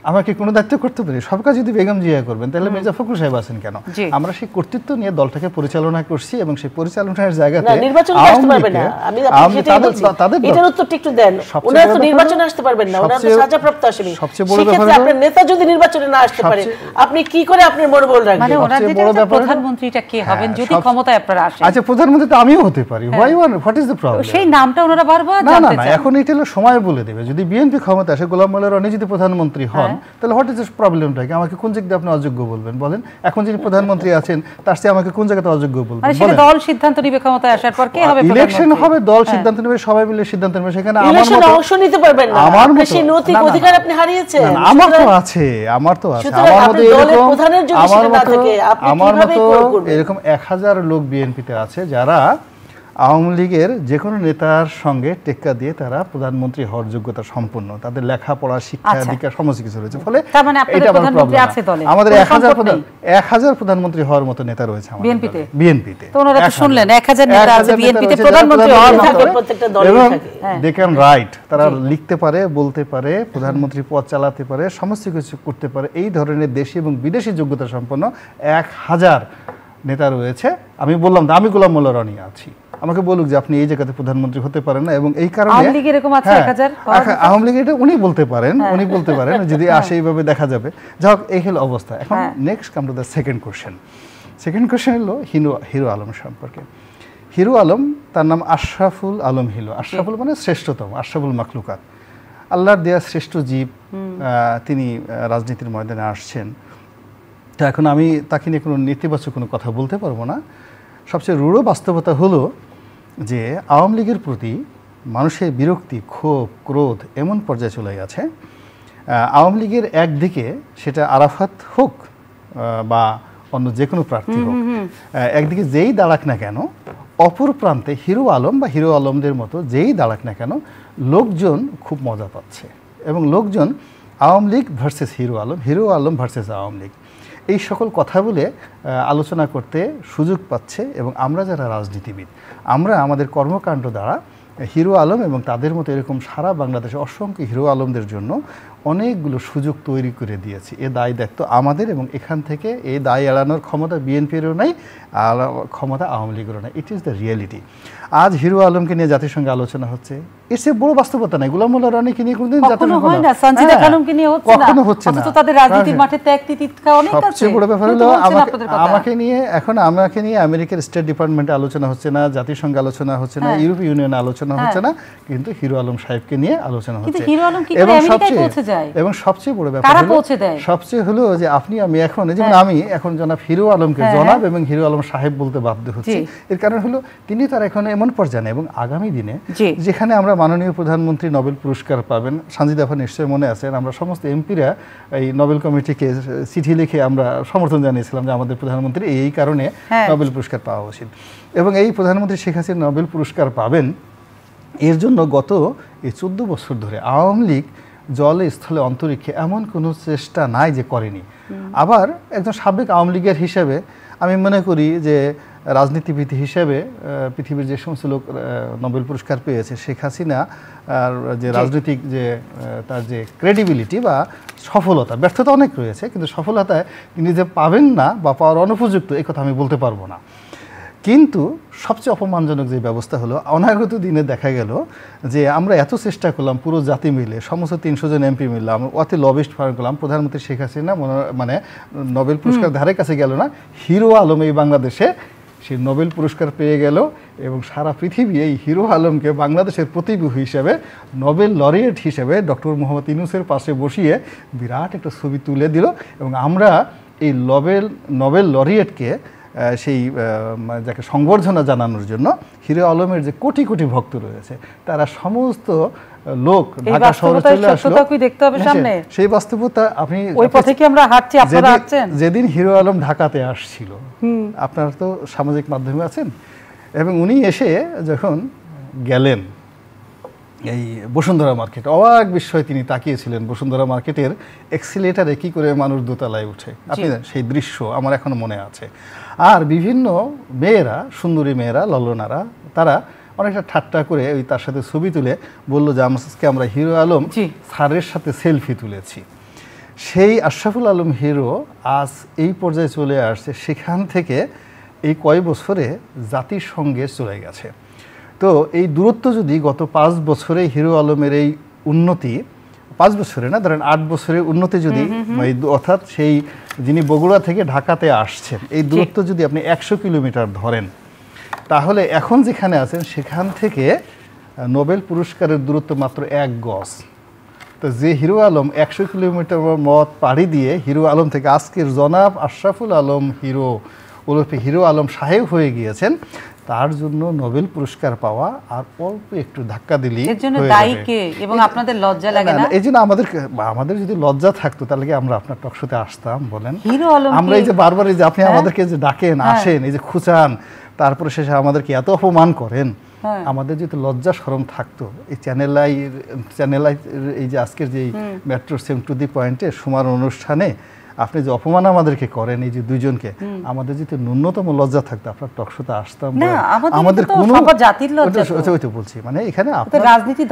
আমাকে কোনো দায়িত্ব করতে পারি সব কাজ যদি বেগম জিয়া করবেন তাহলে মির্জা ফখরুল সাহেব আছেন কেন? আমরা সেই কর্তৃত্ব নিয়ে দলটাকে পরিচালনা করছি এবং সেই পরিচালনার জায়গাতে না আসতে আওয়ামী না আমি তাদের- বলছি। তাদের দল- এটার উত্তরটা একটু দেন। ওনারা তো ব্যাপার আসতে পারবেন না। ওনারা তো সাজাপ্রাপ্ত আসামি সবচেয়ে বড় ব্যাপার আপনার নেতা যদি নির্বাচনে না আসতে পারে আপনি কি করে আপনার মনোবল মানে রাখবেন ওনার সবচেয়ে বড় ব্যাপার প্রধানমন্ত্রীটা কে হবেন? হ্যাঁ, যদি ক্ষমতায় আপনারা আসেন। আচ্ছা প্রধানমন্ত্রী তো আমিও হতে পারি। Why what is the problem সেই নামটা ওনারা বারবার না না না এখন এটা হলো সময় বলে দেবে। যদি বিএনপি ক্ষমতা আসে গোলাম মোল্লা রনি যদি প্রধানমন্ত্রী হন হ্যাঁ। তাহলে হোয়াট ইজ প্রবলেমটা কি আমাকে কোন জায়গায় আপনি অযোগ্য বলবেন? বলেন। এখন যিনি প্রধানমন্ত্রী আছেন তার চেয়ে আমাকে কোন জায়গাতে অযোগ্য বলবেন? মানে সেটা দল সিদ্ধান্ত নিবে ক্ষমতায় আসার পর কে হবে ইলেকশন হবে দল হ্যাঁ। সিদ্ধান্ত নেবে সবাই মিলে সিদ্ধান্ত নেবে। সেখানে আমার ইলেকশনে মতো অংশ নিতে পারবেন না। আমার মতো- সেই নৈতিক। অধিকার আপনি হারিয়েছেন। না, না, আমার তো আছে আমার তো আছে। আমার মতো দলের এরকম প্রধানের যদি আমার না মতো থাকে, আপনি কীভাবে করবেন? এরকম এক হাজার লোক বিএনপিতে আছে যারা আওয়ামী লীগের যে কোনো নেতার সঙ্গে টেক্কা দিয়ে তারা প্রধানমন্ত্রী হওয়ার যোগ্যতা সম্পন্ন তাদের লেখাপড়া শিক্ষা আচ্ছা। দীক্ষা সমস্ত কিছু রয়েছে ফলে মানে আপনাদের এটা আমার প্রধানমন্ত্রী আছে দলে? আমাদের এক হাজার প্রধান? এক হাজার প্রধানমন্ত্রী হওয়ার মতো নেতা রয়েছে আমাদের বিএনপিতে? বিএনপিতে তো ওনারা তো শুনলেন, এক হাজার নেতা আছে বিএনপিতে, প্রধানমন্ত্রী হওয়ার মতো। প্রত্যেকটা দলেই এবং থাকে। দে ক্যান রাইট তারা লিখতে পারে বলতে পারে প্রধানমন্ত্রী পদ চালাতে পারে সমস্ত কিছু করতে পারে এই ধরনের দেশি এবং বিদেশি যোগ্যতা সম্পন্ন এক হাজার নেতা রয়েছে আমি বললাম আমি গোলাম মোল্লা রনি আছি আমাকে বলুক যে আপনি এই জায়গাতে প্রধানমন্ত্রী হতে পারেন না এবং এই কারণে আওয়ামী লীগের এরকম আছে হ্যাঁ, 1000 পাওয়ার আচ্ছা, আওয়ামী লীগ এটা উনি বলতে পারেন উনি বলতে পারেন যদি আসে এইভাবে দেখা যাবে। যাই হোক এই হলো অবস্থা। এখন হ্যাঁ। Next come to the second question second question হলো হিরো হিরো আলম সম্পর্কে। হিরো আলম তার নাম আশরাফুল আলম হিলো আশরাফুল মানে শ্রেষ্ঠতম আশরাফুল মাখলুকাত। আল্লাহর দেয়া শ্রেষ্ঠ জীব তিনি রাজনীতির ময়দানে আসছেন। তো এখন আমি তাকে নিয়ে কোনো নেতিবাচক কোনো কথা বলতে পারব না। সবচেয়ে রূঢ় বাস্তবতা হলো যে আওয়ামী লীগের প্রতি মানুষের বিরক্তি ক্ষোভ ক্রোধ এমন পর্যায়ে চলে গেছে। আওয়ামী লীগের একদিকে সেটা আরাফাত হোক বা অন্য যে কোনো প্রার্থী হোক একদিকে যেই দাঁড়াক না কেন অপর প্রান্তে হিরো আলম বা হিরো আলমদের মতো যেই দাঁড়াক না কেন লোকজন খুব মজা পাচ্ছে। এবং লোকজন Awami League versus hero Alam hero Alam versus Awami League. এই সকল কথা বলে আলোচনা করতে সুযোগ পাচ্ছে এবং আমরা যারা রাজনীতিবিদ, আমরা আমাদের কর্মকাণ্ড দ্বারা হিরো আলম এবং তাদের মতো এরকম সারা বাংলাদেশে অসংখ্য হিরো আলমদের জন্য অনেকগুলো সুযোগ তৈরি করে দিয়েছি। এ দায় দায়িত্ব আমাদের এবং এখান থেকে এই দায় এড়ানোর ক্ষমতা বিএনপিরও নাই, আর ক্ষমতা আওয়ামী লীগেরও নাই। ইট ইজ দ্য রিয়েলিটি আজ হিরো আলমকে নিয়ে জাতিসংঘে আলোচনা হচ্ছে। এর চেয়ে বড় বাস্তবতা নাই। গোলাম মোল্লা রানীকে নিয়ে কোনদিন জাতিসংঘ হয় না। সঞ্জিদা হ্যাঁ, খানমকে নিয়ে হচ্ছে না। কখনো হচ্ছে না। অথচ তাদের রাজনীতির হ্যাঁ। মাঠে ত্যাগ তিতিক্ষা অনেক আছে। সবচেয়ে বড় ব্যাপার হলো আমাকে আমাকে নিয়ে এখন আমাকে নিয়ে আমেরিকার স্টেট ডিপার্টমেন্টে আলোচনা হচ্ছে না জাতিসংঘে আলোচনা হচ্ছে না হ্যাঁ। ইউরোপীয় ইউনিয়নে আলোচনা হচ্ছে না কিন্তু হিরো আলম সাহেবকে নিয়ে আলোচনা কিন্তু হচ্ছে। হিরো আলম কি করে আমেরিকায় সবচেয়ে পৌঁছে যায়? এবং সবচেয়ে বড় ব্যাপার হলো- পৌঁছে দেয়? সবচেয়ে হলো যে আপনি আমি এখন যেমন হ্যাঁ। আমি এখন জনাব হিরো আলমকে হ্যাঁ, জনাব এবং হিরো আলম সাহেব বলতে বাধ্য হচ্ছে। এর কারণ হলো তিনি তার এখন এমন পর্যায়ে এবং আগামী দিনে যেখানে আমরা মাননীয় প্রধানমন্ত্রী নোবেল পুরস্কার পাবেন সঞ্জিদা আপা নিশ্চয়ই মনে আছেন আমরা সমস্ত এমপিরা এই নোবেল কমিটিকে চিঠি লিখে আমরা সমর্থন জানিয়েছিলাম যে আমাদের প্রধানমন্ত্রী এই কারণে হ্যাঁ। নোবেল পুরস্কার পাওয়া উচিত। এবং এই প্রধানমন্ত্রী শেখ হাসিনা নোবেল পুরস্কার পাবেন এর জন্য গত এই চোদ্দ বছর ধরে আওয়ামী লীগ জলে স্থলে অন্তরিক্ষে এমন কোনো চেষ্টা নাই যে করেনি। আবার একজন সাবেক আওয়ামী লীগের হিসেবে আমি মনে করি যে রাজনীতিবিদ হিসেবে পৃথিবীর যে সমস্ত লোক নোবেল পুরস্কার পেয়েছে শেখ হাসিনা আর যে রাজনৈতিক যে তার যে ক্রেডিবিলিটি বা সফলতা ব্যর্থতা অনেক রয়েছে কিন্তু সফলতায় তিনি যে পাবেন না বা পাওয়ার অনুপযুক্ত এই কথা আমি বলতে পারব না। কিন্তু সবচেয়ে অপমানজনক যে ব্যবস্থা হলো অনাগত দিনে দেখা গেল যে আমরা এত চেষ্টা করলাম পুরো জাতি মিলে সমস্ত তিনশো জন এমপি মিললাম অতি লবিস্ট ফার করলাম প্রধানমন্ত্রী শেখ হাসিনা মনে- মানে নোবেল পুরস্কার ধারে কাছে গেল না হিরো আলম এই বাংলাদেশে সে নোবেল পুরস্কার পেয়ে গেল এবং সারা পৃথিবী এই হিরো আলমকে বাংলাদেশের প্রতিভূ হিসেবে, নোবেল লরিয়েট হিসেবে ডক্টর মোহাম্মদ ইনুসের পাশে বসিয়ে বিরাট একটা ছবি তুলে দিল। এবং আমরা এই নোবেল নোবেল লরিয়েটকে সেই মানে যাকে সংবর্ধনা জানানোর জন্য হিরো আলমের যে কোটি কোটি ভক্ত রয়েছে, তারা সমস্ত লোক ঢাকা শহরে চলে আসলো। দেখতে হবে হ্যাঁ, সামনে? সেই বাস্তবতা আপনি ওই পথে কি আমরা হাঁটছি? আপনারা হাঁটছেন? যেদিন হিরো আলম ঢাকাতে আসছিল আপনারা তো সামাজিক মাধ্যমে আছেন এবং উনি এসে যখন গেলেন এই বসুন্ধরা মার্কেট অবাক বিস্ময়ে তিনি তাকিয়েছিলেন। বসুন্ধরা মার্কেটের এক্সিলেটারে কি করে মানুষ দোতলায় উঠে? আপনি সেই দৃশ্য আমার এখনও মনে আছে। আর বিভিন্ন মেয়েরা সুন্দরী মেয়েরা ললনারা তারা অনেকটা ঠাট্টা করে ওই তার সাথে ছবি তুলে বলল যে আজকে আমরা হিরো আলম। স্যারের সাথে সেলফি তুলেছি। সেই আশরাফুল আলম হিরো আজ এই পর্যায়ে চলে আসছে। সেখান থেকে এই কয় বছরে জাতিসংঘে চলে গেছে। তো এই দূরত্ব যদি গত পাঁচ বছরে হিরো আলমের এই উন্নতি পাঁচ বছরে না ধরেন আট বছরের উন্নতি যদি অর্থাৎ সেই যিনি বগুড়া থেকে ঢাকাতে আসছেন এই দূরত্ব যদি আপনি একশো কিলোমিটার ধরেন তাহলে এখন যেখানে আছেন সেখান থেকে নোবেল পুরস্কারের দূরত্ব মাত্র এক গজ। তো যে হিরো আলম একশো কিলোমিটার মত পাড়ি দিয়ে হিরো আলম থেকে আজকের জনাব আশরাফুল আলম হিরো ওরফে হিরো আলম সাহেব হয়ে গিয়েছেন তার জন্য নোবেল পুরস্কার পাওয়া আর অল্প একটু ধাক্কা দিলেই এর জন্য দায়ী কে? এবং আপনাদের লজ্জা লাগে না, এই জন্য আমাদের আমাদের যদি লজ্জা থাকতো তাহলে কি আমরা আপনার টকশোতে আসতাম বলেন? আমরা এই যে বারবার এই যে আপনি আমাদেরকে যে ডাকেন হ্যাঁ। আসেন এই যে খুঁচান তারপরে শেষে আমাদেরকে এত অপমান করেন হ্যাঁ। আমাদের যদি লজ্জা সরম থাকতো এই চ্যানেলাই চ্যানেলাই এই যে আজকের যে মেট্রো সেম টু দি পয়েন্টে সুমার অনুষ্ঠানে আপনি যে অপমান আমাদেরকে করেন এই যে দুইজনকে আমাদের যদি ন্যূনতম লজ্জা থাকতো আপনার টকশোতে আসতাম না, আমাদের সবার জাতির লজ্জা বলছি মানে এখানে রাজনীতি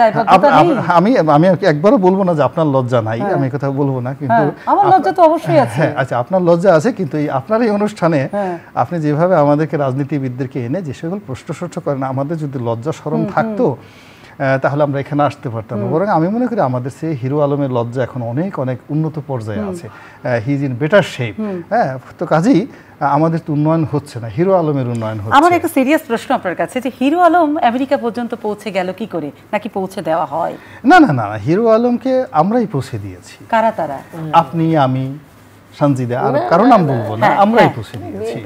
আমি আমি একবারও বলব না যে আপনার লজ্জা নাই আমি এই কথা বলব না কিন্তু হ্যাঁ, আমার লজ্জা তো অবশ্যই আছে। হ্যাঁ আচ্ছা আপনার লজ্জা আছে কিন্তু এই আপনার এই অনুষ্ঠানে হ্যাঁ। আপনি যেভাবে আমাদেরকে রাজনীতিবিদদেরকে এনে যে সকল প্রশ্ন করেন আমাদের যদি লজ্জা সরম থাকতো তাহলে আমরা এখানে আসতে পারতাম বরং আমি মনে করি আমাদের সে হিরো আলমের লজ্জা এখন অনেক অনেক উন্নত পর্যায়ে আছে। He is in better shape হ্যাঁ তো কাজেই আমাদের তো উন্নয়ন হচ্ছে না হিরো আলমের উন্নয়ন হচ্ছে। আমার একটা সিরিয়াস প্রশ্ন আপনার কাছে যে হিরো আলম আমেরিকা পর্যন্ত পৌঁছে গেল কি করে? নাকি পৌঁছে দেওয়া হয়? না না না না, হিরো আলমকে আমরাই পৌঁছে দিয়েছি। কারা তারা? আপনি আমি সঞ্জিদা আর কারও নাম বলব না হ্যাঁ, আমরাই হ্যাঁ। পৌঁছে দিয়েছি।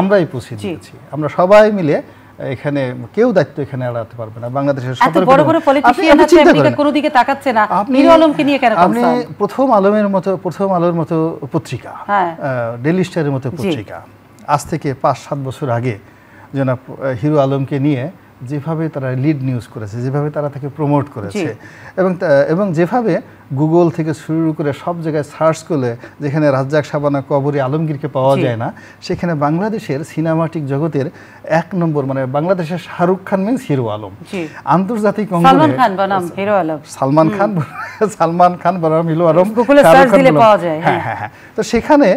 আমরাই পৌঁছে দিয়েছি। আমরা সবাই মিলে এখানে কেউ দায়িত্ব এখানে এড়াতে পারবে না। বাংলাদেশের বড় বড় পলিটিশিয়ান আছে চিন্তা আমেরিকা কোনো দিকে তাকাচ্ছে না। আপনি আলমকে নিয়ে কেন আপনি প্রথম আলমের মতো প্রথম আলোর মতো পত্রিকা হ্যাঁ। ডেলি স্টারের মতো পত্রিকা। আজ থেকে পাঁচ সাত বছর আগে জনাব হিরো আলমকে নিয়ে যেভাবে তারা লিড নিউজ করেছে যেভাবে তারা তাকে প্রমোট করেছে এবং এবং যেভাবে গুগল থেকে শুরু করে সব জায়গায় সার্চ করলে যেখানে রাজ্জাক সাবানা কবরী আলমগীরকে পাওয়া যায় না সেখানে বাংলাদেশের সিনেমাটিক জগতের এক নম্বর মানে বাংলাদেশের শাহরুখ খান মিন্স হিরো আলম। আন্তর্জাতিক সালমান খান বনাম হিরো আলম। সালমান খান সালমান খান বনাম হিরো আলম শাহরুখ খান দিলে পাওয়া যায়, হ্যাঁ হ্যাঁ। হ্যাঁ তো সেখানে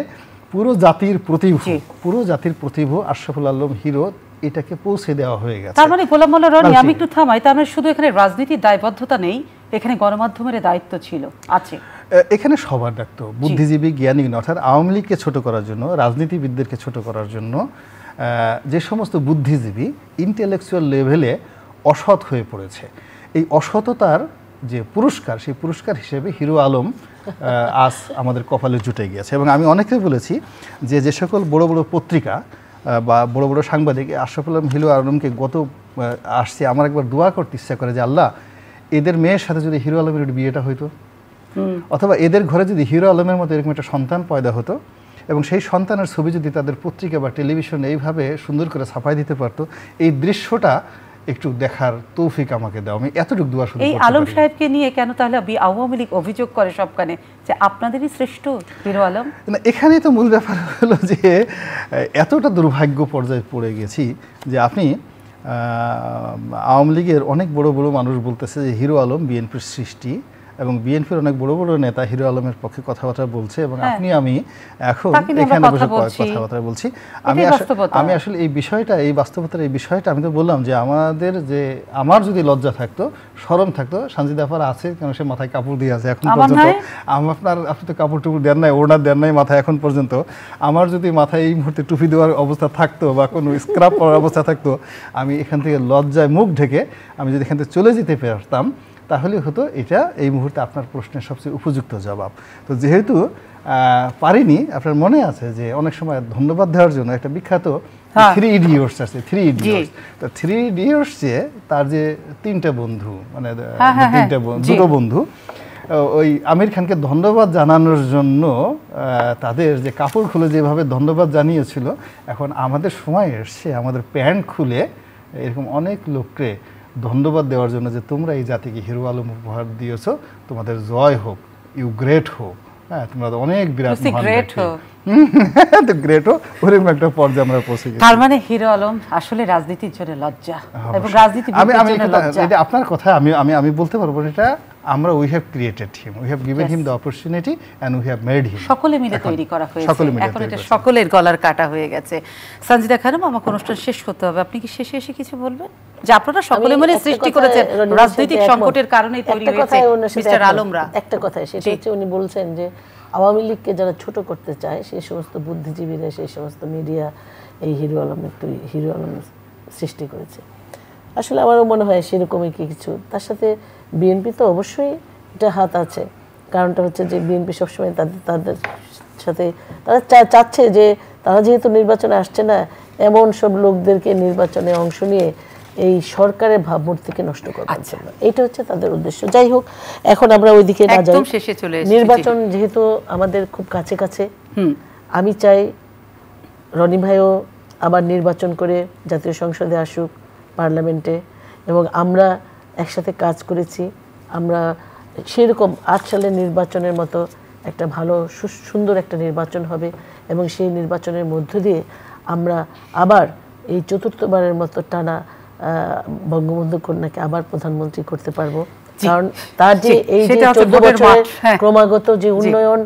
পুরো জাতির প্রতিভু পুরো জাতির প্রতিভু আশরাফুল আলম হিরো এটাকে পৌঁছে দেওয়া হয়ে গেছে। তার মানে গোলাম মোল্লা রনি আমি একটু থামাই তার মানে শুধু এখানে রাজনীতির দায়বদ্ধতা নেই এখানে গণমাধ্যমের দায়িত্ব ছিল আছে। এখানে সবার ডাকতো বুদ্ধিজীবী জ্ঞানী অর্থাৎ আওয়ামী লীগকে ছোট করার জন্য রাজনীতিবিদদেরকে ছোট করার জন্য যে সমস্ত বুদ্ধিজীবী ইন্টেলেকচুয়াল লেভেলে অসৎ হয়ে পড়েছে। এই অসততার যে পুরস্কার সেই পুরস্কার হিসেবে হিরো আলম আজ আমাদের কপালে জুটে গিয়েছে। এবং আমি অনেকে বলেছি যে যে সকল বড় বড় পত্রিকা বা বড় বড় সাংবাদিক আশরাফ আলম হিলু আলমকে গত আসছে। আমার একবার দোয়া করতে ইচ্ছা করে যে আল্লাহ এদের মেয়ের সাথে যদি হিরো আলমের বিয়েটা হইতো। অথবা এদের ঘরে যদি হিরো আলমের মতো এরকম একটা সন্তান পয়দা হতো এবং সেই সন্তানের ছবি যদি তাদের পত্রিকা বা টেলিভিশন এইভাবে সুন্দর করে ছাপাই দিতে পারতো এই দৃশ্যটা একটু দেখার তৌফিক আমাকে দাও। আমি এতটুকু দোয়া শুধু এই আলম সাহেবকে নিয়ে কেন তাহলে আবি আওয়ামী লীগ অভিযোগ করে সবখানে যে আপনাদেরই শ্রেষ্ঠ হিরো আলম? না এখানে তো মূল ব্যাপার হলো যে এতটা দুর্ভাগ্য পর্যায়ে পড়ে গেছি যে আপনি আহ, আওয়ামী লীগের অনেক বড় বড় মানুষ বলতেছে যে হিরো আলম বিএনপির সৃষ্টি। এবং বিএনপির অনেক বড় বড় নেতা হিরো আলমের পক্ষে কথাবার্তা বলছে এবং হ্যাঁ। আপনি আমি এখন এখানে বসে কথাবার্তা বলছি। আমি আসলে আমি আসলে এই বিষয়টা এই বাস্তবতার এই বিষয়টা আমি তো বললাম যে আমাদের যে আমার যদি লজ্জা থাকতো শরম থাকতো সানজিদা আপার আছে কারণ সে মাথায় কাপড় দিয়ে আছে এখন পর্যন্ত? আপনার আপনি তো কাপড় টুপড় দেন নাই ওড়না দেন নাই মাথায় এখন পর্যন্ত। আমার যদি মাথায় এই মুহূর্তে টুপি দেওয়ার অবস্থা থাকতো বা কোনো স্ক্রাব করার অবস্থা থাকতো আমি এখান থেকে লজ্জায় মুখ ঢেকে আমি যদি এখান থেকে চলে যেতে পারতাম তাহলে হতো এটা এই মুহূর্তে আপনার প্রশ্নের সবচেয়ে উপযুক্ত জবাব তো যেহেতু পারিনি আপনার মনে আছে যে অনেক সময় ধন্যবাদ দেওয়ার জন্য একটা বিখ্যাত হ্যাঁ। থ্রি ইডিয়টস আছে থ্রি ইডিয়টস তো থ্রি ইডিয়টস যে তার যে তিনটা বন্ধু মানে হ্যাঁ, হ্যাঁ, তিনটা হ্যাঁ। দুটো বন্ধু ওই আমির খানকে ধন্যবাদ জানানোর জন্য তাদের যে কাপড় খুলে যেভাবে ধন্যবাদ জানিয়েছিল এখন আমাদের সময় এসছে আমাদের প্যান্ট খুলে এরকম অনেক লোককে ধন্যবাদ দেওয়ার জন্য যে তোমরা এই জাতিকে হিরো আলম উপহার দিয়েছ। তোমাদের জয় হোক। ইউ গ্রেট হোক হ্যাঁ তোমরা অনেক বিরাট তো গ্রেট হোক ওরকম একটা পর্যায়ে আমরা পৌঁছে গেছি। তার মানে হিরো আলম আসলে রাজনীতির জন্য লজ্জা এবং রাজনীতি আমি আমি এটা আপনার কথা আমি আমি আমি বলতে পারব এটা। আমরা we have created him we have given him the opportunity and we have made him সকলে মিলে তৈরি করা হয়েছে। সকলে মিলে এখন এটা সকলের গলার কাটা হয়ে গেছে। সঞ্জিদা খানম আমাকে অনুষ্ঠান শেষ করতে হবে। আপনি কি শেষে এসে কিছু বলবেন? যে আপনারা সকলে মিলে সৃষ্টি করেছেন রাজনৈতিক সংকটের কারণেই তৈরি হয়েছে মিস্টার আলমরা। একটা কথায় সেটা। হচ্ছে উনি বলছেন যে আওয়ামী লীগকে যারা ছোট করতে চায় সেই সমস্ত বুদ্ধিজীবীরা সেই সমস্ত মিডিয়া এই হিরো আলমের তৈরি হিরো আলম সৃষ্টি করেছে। আসলে আমারও মনে হয় সেরকমই কি কিছু। তার সাথে বিএনপি তো অবশ্যই এটা হাত আছে। কারণটা হচ্ছে যে বিএনপি সবসময় তাদের তাদের সাথে তারা চাচ্ছে যে তারা যেহেতু নির্বাচনে আসছে না এমন সব লোকদেরকে নির্বাচনে অংশ নিয়ে এই সরকারের ভাবমূর্তিকে নষ্ট করবার আচ্ছা। জন্য এটা হচ্ছে তাদের উদ্দেশ্য। যাই হোক এখন আমরা ওইদিকে না যাই। শেষে চলে নির্বাচন যেহেতু আমাদের খুব কাছে কাছে আমি চাই রনি ভাইও আবার নির্বাচন করে জাতীয় সংসদে আসুক পার্লামেন্টে এবং আমরা একসাথে কাজ করেছি। আমরা সেরকম আট সালের নির্বাচনের মতো একটা ভালো সুন্দর একটা নির্বাচন হবে এবং সেই নির্বাচনের মধ্য দিয়ে আমরা আবার এই চতুর্থবারের মতো টানা বঙ্গবন্ধু কন্যাকে আবার প্রধানমন্ত্রী করতে পারব। কারণ তার যে এই যে চোদ্দ বছরের হ্যাঁ। ক্রমাগত যে উন্নয়ন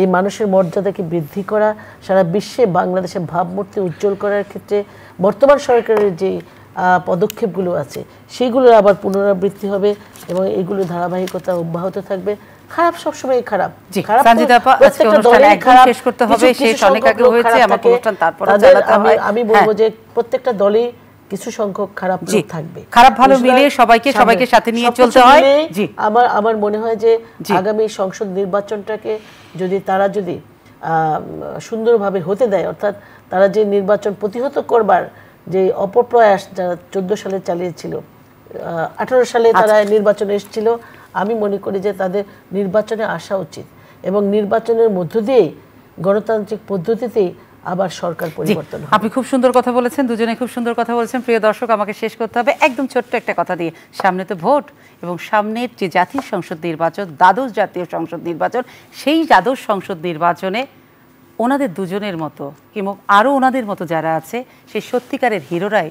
এই মানুষের মর্যাদাকে বৃদ্ধি করা সারা বিশ্বে বাংলাদেশের ভাবমূর্তি উজ্জ্বল করার ক্ষেত্রে বর্তমান সরকারের যে পদক্ষেপগুলো আছে। সেগুলোর আবার পুনরাবৃত্তি হবে এবং এগুলো ধারাবাহিকতা অব্যাহত থাকবে। খারাপ সবসময় খারাপ। শেষ করতে হবে, শেষ অনেক আগে হয়েছে, অনুষ্ঠান আমি- বলব হ্যাঁ। যে প্রত্যেকটা দলই কিছু সংখ্যক খারাপ লোক থাকবে। খারাপ ভালো মিলিয়ে সবাইকে- সবাইকে সাথে নিয়ে চলতে হয়। জি। আমার আমার মনে হয় যে আগামী সংসদ নির্বাচনটাকে যদি তারা যদি আহ, সুন্দরভাবে হতে দেয় অর্থাৎ তারা যে নির্বাচন প্রতিহত করবার যে অপপ্রয়াস যারা চোদ্দ সালে চালিয়েছিল আঠারো সালে তারা আচ্ছা। নির্বাচনে এসেছিল আমি মনে করি যে তাদের নির্বাচনে আসা উচিত। এবং নির্বাচনের মধ্য দিয়েই গণতান্ত্রিক পদ্ধতিতেই আবার সরকার পরিবর্তন আপনি খুব সুন্দর কথা বলেছেন দুজনে খুব সুন্দর কথা বলেছেন। প্রিয় দর্শক আমাকে শেষ করতে হবে একদম ছোট্ট একটা কথা দিয়ে। সামনে তো ভোট এবং সামনের যে জাতীয় সংসদ নির্বাচন দ্বাদশ জাতীয় সংসদ নির্বাচন সেই দ্বাদশ সংসদ নির্বাচনে ওনাদের দুজনের মতো, কিংবা আরও ওনাদের মতো যারা আছে, সেই সত্যিকারের হিরোরাই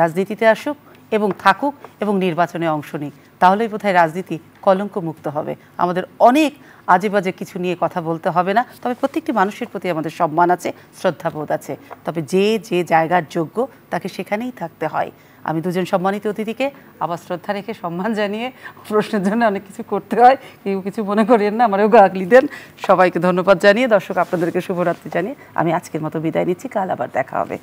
রাজনীতিতে আসুক এবং থাকুক এবং নির্বাচনে অংশ নিক। তাহলেই বোধহয় রাজনীতি কলঙ্ক মুক্ত হবে। আমাদের অনেক আজে বাজে কিছু নিয়ে কথা বলতে হবে না, তবে প্রত্যেকটি মানুষের প্রতি আমাদের সম্মান আছে, শ্রদ্ধাবোধ আছে। তবে যে যে জায়গার যোগ্য, তাকে সেখানেই থাকতে হয়। আমি দুজন সম্মানিত অতিথিকে আবার শ্রদ্ধা রেখে সম্মান জানিয়ে প্রশ্নের জন্য অনেক কিছু করতে হয়। কেউ কিছু মনে করেন না, আমারও গাগলি দেন। সবাইকে ধন্যবাদ জানিয়ে, দর্শক আপনাদেরকে শুভরাত্রি জানিয়ে আমি আজকের মতো বিদায় নিচ্ছি। কাল আবার দেখা হবে।